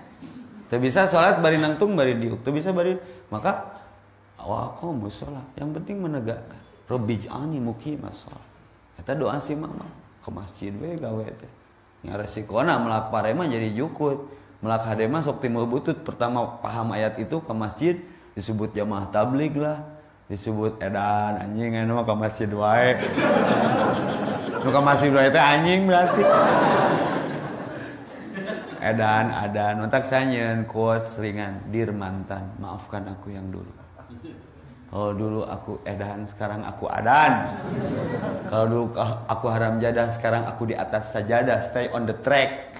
Tuh bisa sholat bari nangtung bari diuk. Tuh bisa bari maka awakamu sholat. Yang penting menegakkan. Robij'ani mukimas sholat. Kata doa si mama. Ke masjid we gawe teh. Nya resikona melak parema jadi jukut. Melak hadema sok timur butut. Pertama paham ayat itu ke masjid disebut jamaah tablik lah. Disebut edan anjing anu ke masjid wae ke masjid wae teh anjing berarti edan adan mantak sanyen quotes ringan dir mantan maafkan aku yang dulu kalau dulu aku edan, sekarang aku adan. Kalau dulu aku haram jadah, sekarang aku di atas sajadah, stay on the track.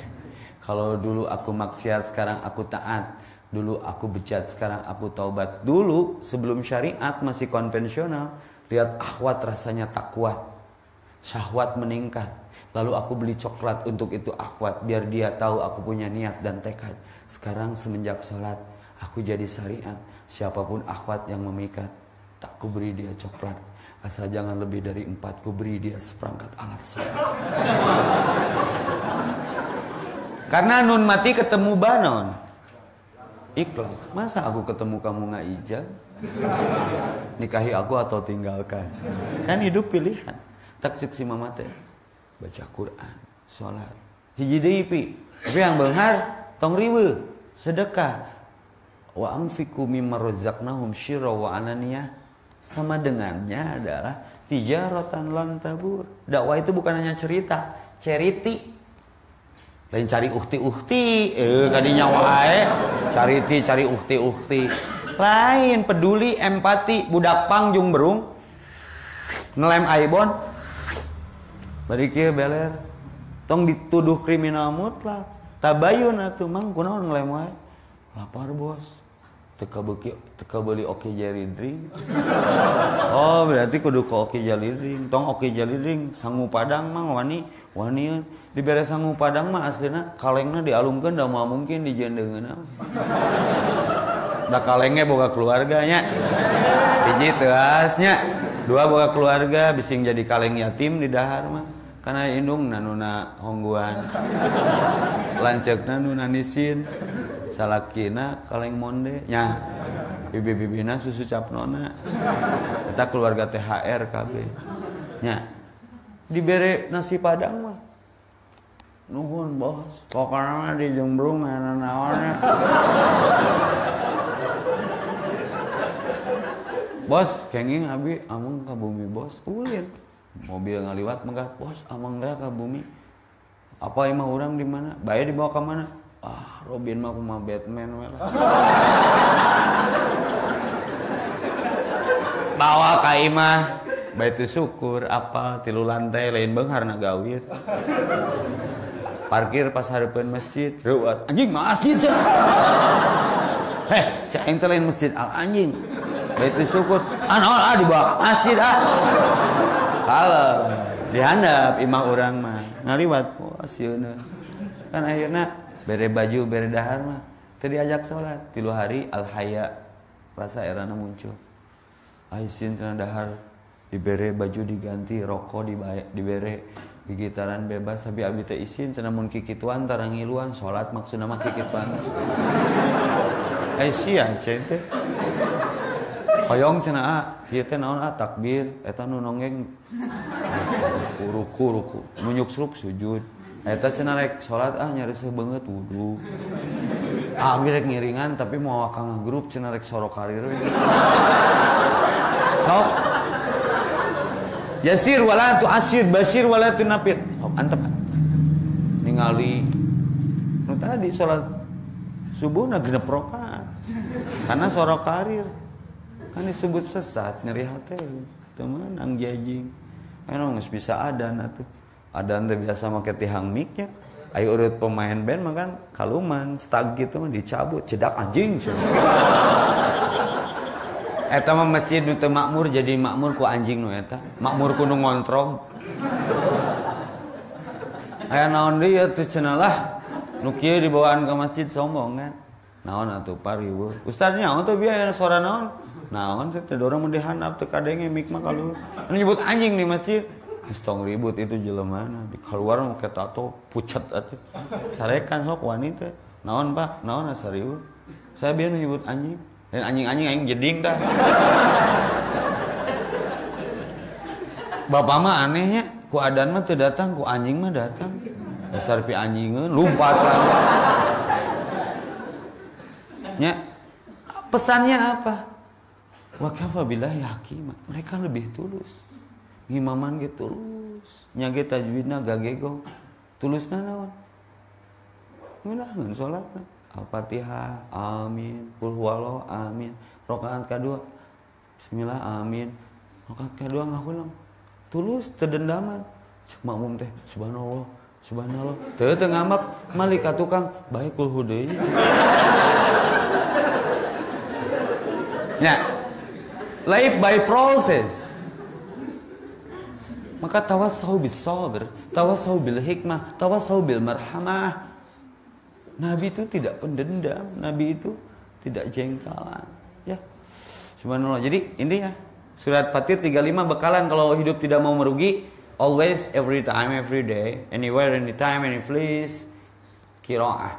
Kalau dulu aku maksiat, sekarang aku taat. Dulu aku bejat, sekarang aku taubat. Dulu sebelum syariat masih konvensional, lihat akhwat rasanya tak kuat. Syahwat meningkat. Lalu aku beli coklat untuk itu akhwat biar dia tahu aku punya niat dan tekad. Sekarang semenjak sholat, aku jadi syariat Siapa pun akhwat yang memikat, tak kuberi dia coklat. Asal jangan lebih dari empat, kuberi dia seperangkat alat sholat. Karena nun mati ketemu banon. Ikhlas. Masa aku ketemu kamu nggak ijab? Nikahi aku atau tinggalkan. Kan hidup pilihan. Tak cek si mama teh. Baca Quran, sholat. Hiji deui Tapi yang benar tong riwe, sedekah. Wa anfiku mimma razaqnahum syirra wa ananiyah. Sama dengannya adalah tijaratan lantabur. Dakwah itu bukan hanya cerita, ceriti lain cari ukti-ukti eh kadinya wae cariti cari ukti-ukti lain peduli empati budak pangjung berung ngelem aibon bari kieu beler. Tong dituduh kriminal mutlak. Tabayun atuh mang kunaon ngelem wae? Lapar bos. Teka beki teka beli oke jari drink oh berarti kudu ke oke jari drink tong oke jari drink sangu padang mang wani wani. Di beres sangu padang mah aslinya kalengnya dialungkan dah mau mungkin dijendengan dah kalengnya boga keluarganya. Biji teasnya dua boga keluarga bising jadi kaleng yatim di dahar mah karena indung nanuna hongguan. Lancek nanuna nisin. Salakina kaleng monde. Nya bibi-bibina susu capnona kita keluarga THR KB nya dibere nasi padang mah nuhun bos. Pokoknya di jembrung nawarnya bos kenging abi amang ke bumi bos. Ulin mobil ngaliwat megah. Bos amang dah ke bumi. Apa emang orang di mana? Bayar dibawa ke mana? Ah Robin mah mah Batman bawa ka imah. Baitu syukur apa tilu lantai lain beunghar na gawir. Parkir pas harapan masjid ruwet anjing masjid heh ente lain masjid. Al anjing. Baitu syukur. Ah naon ah dibawa ke masjid ah kalau dihandap imah orang mah. Ngaliwat wah sieuna kan akhirnya bere baju bere dahar mah. Tadi ajak sholat. Tilu hari al haya rasa erana muncul. Aisin cenah dahar dibere baju diganti rokok dibere gigitaran bebas. Tapi abi teh isin cenah mun kikituan tarang ngiluan salat maksudna mah kikituan. Ai sia hoyong cenah ah ieu teh naon ah takbir eta nu nonggeng ruku ruku nu sujud Eta cenah rek salat ah nyariseuh banget wudu. Ah rek ngiringan tapi mau akang grup cenah rek sorok karir. Sok. Yasir wala tu asir, basir wala tu napir. Antep. Ningali nu tadi salat subuh na genep. Karena sorok karir. Kan disebut sesat nyeri hati. Teman ang jajing. Emang geus bisa atuh. Ada anda biasa pakai tihang miknya ayo urut pemain band makan kaluman stag gitu mah dicabut. Cedak anjing eta mah masjid nu makmur jadi makmur ku anjing nu eta. Makmur ku nu ngontrong. Aya naon deui teh cenah lah. Dibawaan ke masjid sombong kan. Naon atuh pariweuh ustaz nyaon tuh biaya sora naon naon teh dorong mun dihandap teu kadenge mik mah kalau nyebut anjing di masjid. Stong ribut itu jelemana di keluar mau ke tato pucat atuh. Carekan sok wanita naon pak? Naon asa ribut? Saya biar nyebut anjing. Dan anjing-anjing aing jeding dah. Bapak mah anehnya ku adan mah tuh datang ku anjing mah datang. Dasar pi anjingeun lompat nya pesannya apa wa billahi hakim mereka lebih tulus. Ngimaman gitu tulus. Nyage tajwidna gagegong tulusna naon? Ngeunahkeun salatna Al-Fatihah amin. Kul huwallahu amin. Rakaat kedua. Bismillah amin. Rakaat kedua ngahulang tulus tedendaman. Cek makmum teh subhanallah subhanallah. Teu teu ngamak malika tukang baik kul hudeui ya life by process maka tawasau bis sabr, tawasau bil hikmah, tawasau bil marhamah. Nabi itu tidak pendendam, Nabi itu tidak jengkalan. Ya. Subhanallah. Jadi ini ya surat Fatir 35 bekalan kalau hidup tidak mau merugi, always every time every day, anywhere anytime any place. qiraah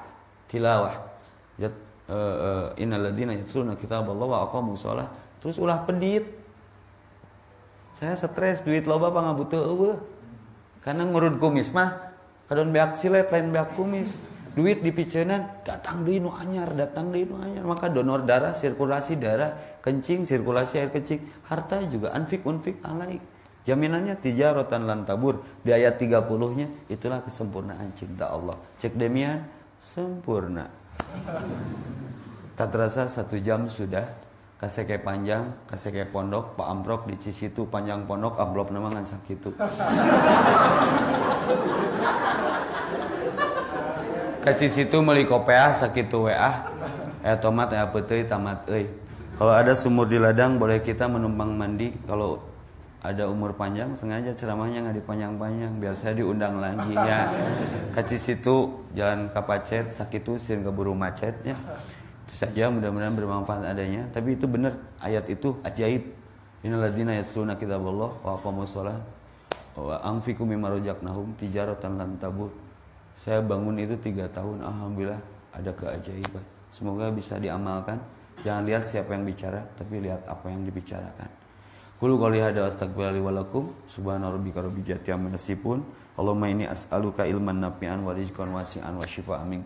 tilawah Jat, uh, uh, innal ladzina yatluna kitaballah wa aqamu shalah terus ulah pedit. Saya stres duit loba apa ngabutuh eueuh. Karena ngurut kumis mah kadon beak silet lain beak kumis. Duit di picenan datang di nu anyar datang di nu anyar. Maka donor darah sirkulasi darah kencing sirkulasi air kencing harta juga anfik unfik alaik. Jaminannya tijaratan lantabur di ayat 30 nya itulah kesempurnaan cinta Allah. Cek demian sempurna. Tak terasa satu jam sudah kaseke panjang kaseke pondok pak amprok di Cisitu panjang pondok amplop nama ngan sakitu ke Cisitu meuli kopeah sakitu wa eh tomat eh peteuy tamat euy. Kalau ada sumur di ladang boleh kita menumpang mandi. Kalau ada umur panjang sengaja ceramahnya nggak dipanjang-panjang. Biar saya diundang lagi ya. Ke situ jalan kapacet sakitu sih keburu macet ya saja mudah-mudahan bermanfaat adanya. Tapi itu benar ayat itu ajaib. Innalladzina yasluna kitaballah wa aqamus shalah wa anfiqu mimma razaqnahum tijaratan lan tabur saya bangun itu tiga tahun alhamdulillah ada keajaiban. Semoga bisa diamalkan. Jangan lihat siapa yang bicara tapi lihat apa yang dibicarakan. Kulu qali hada astagfirullah walakum subhana rabbika rabbil izzati amma yasifun. Allahumma as'aluka ilman nafi'an wa rizqan wasi'an wa shifaan min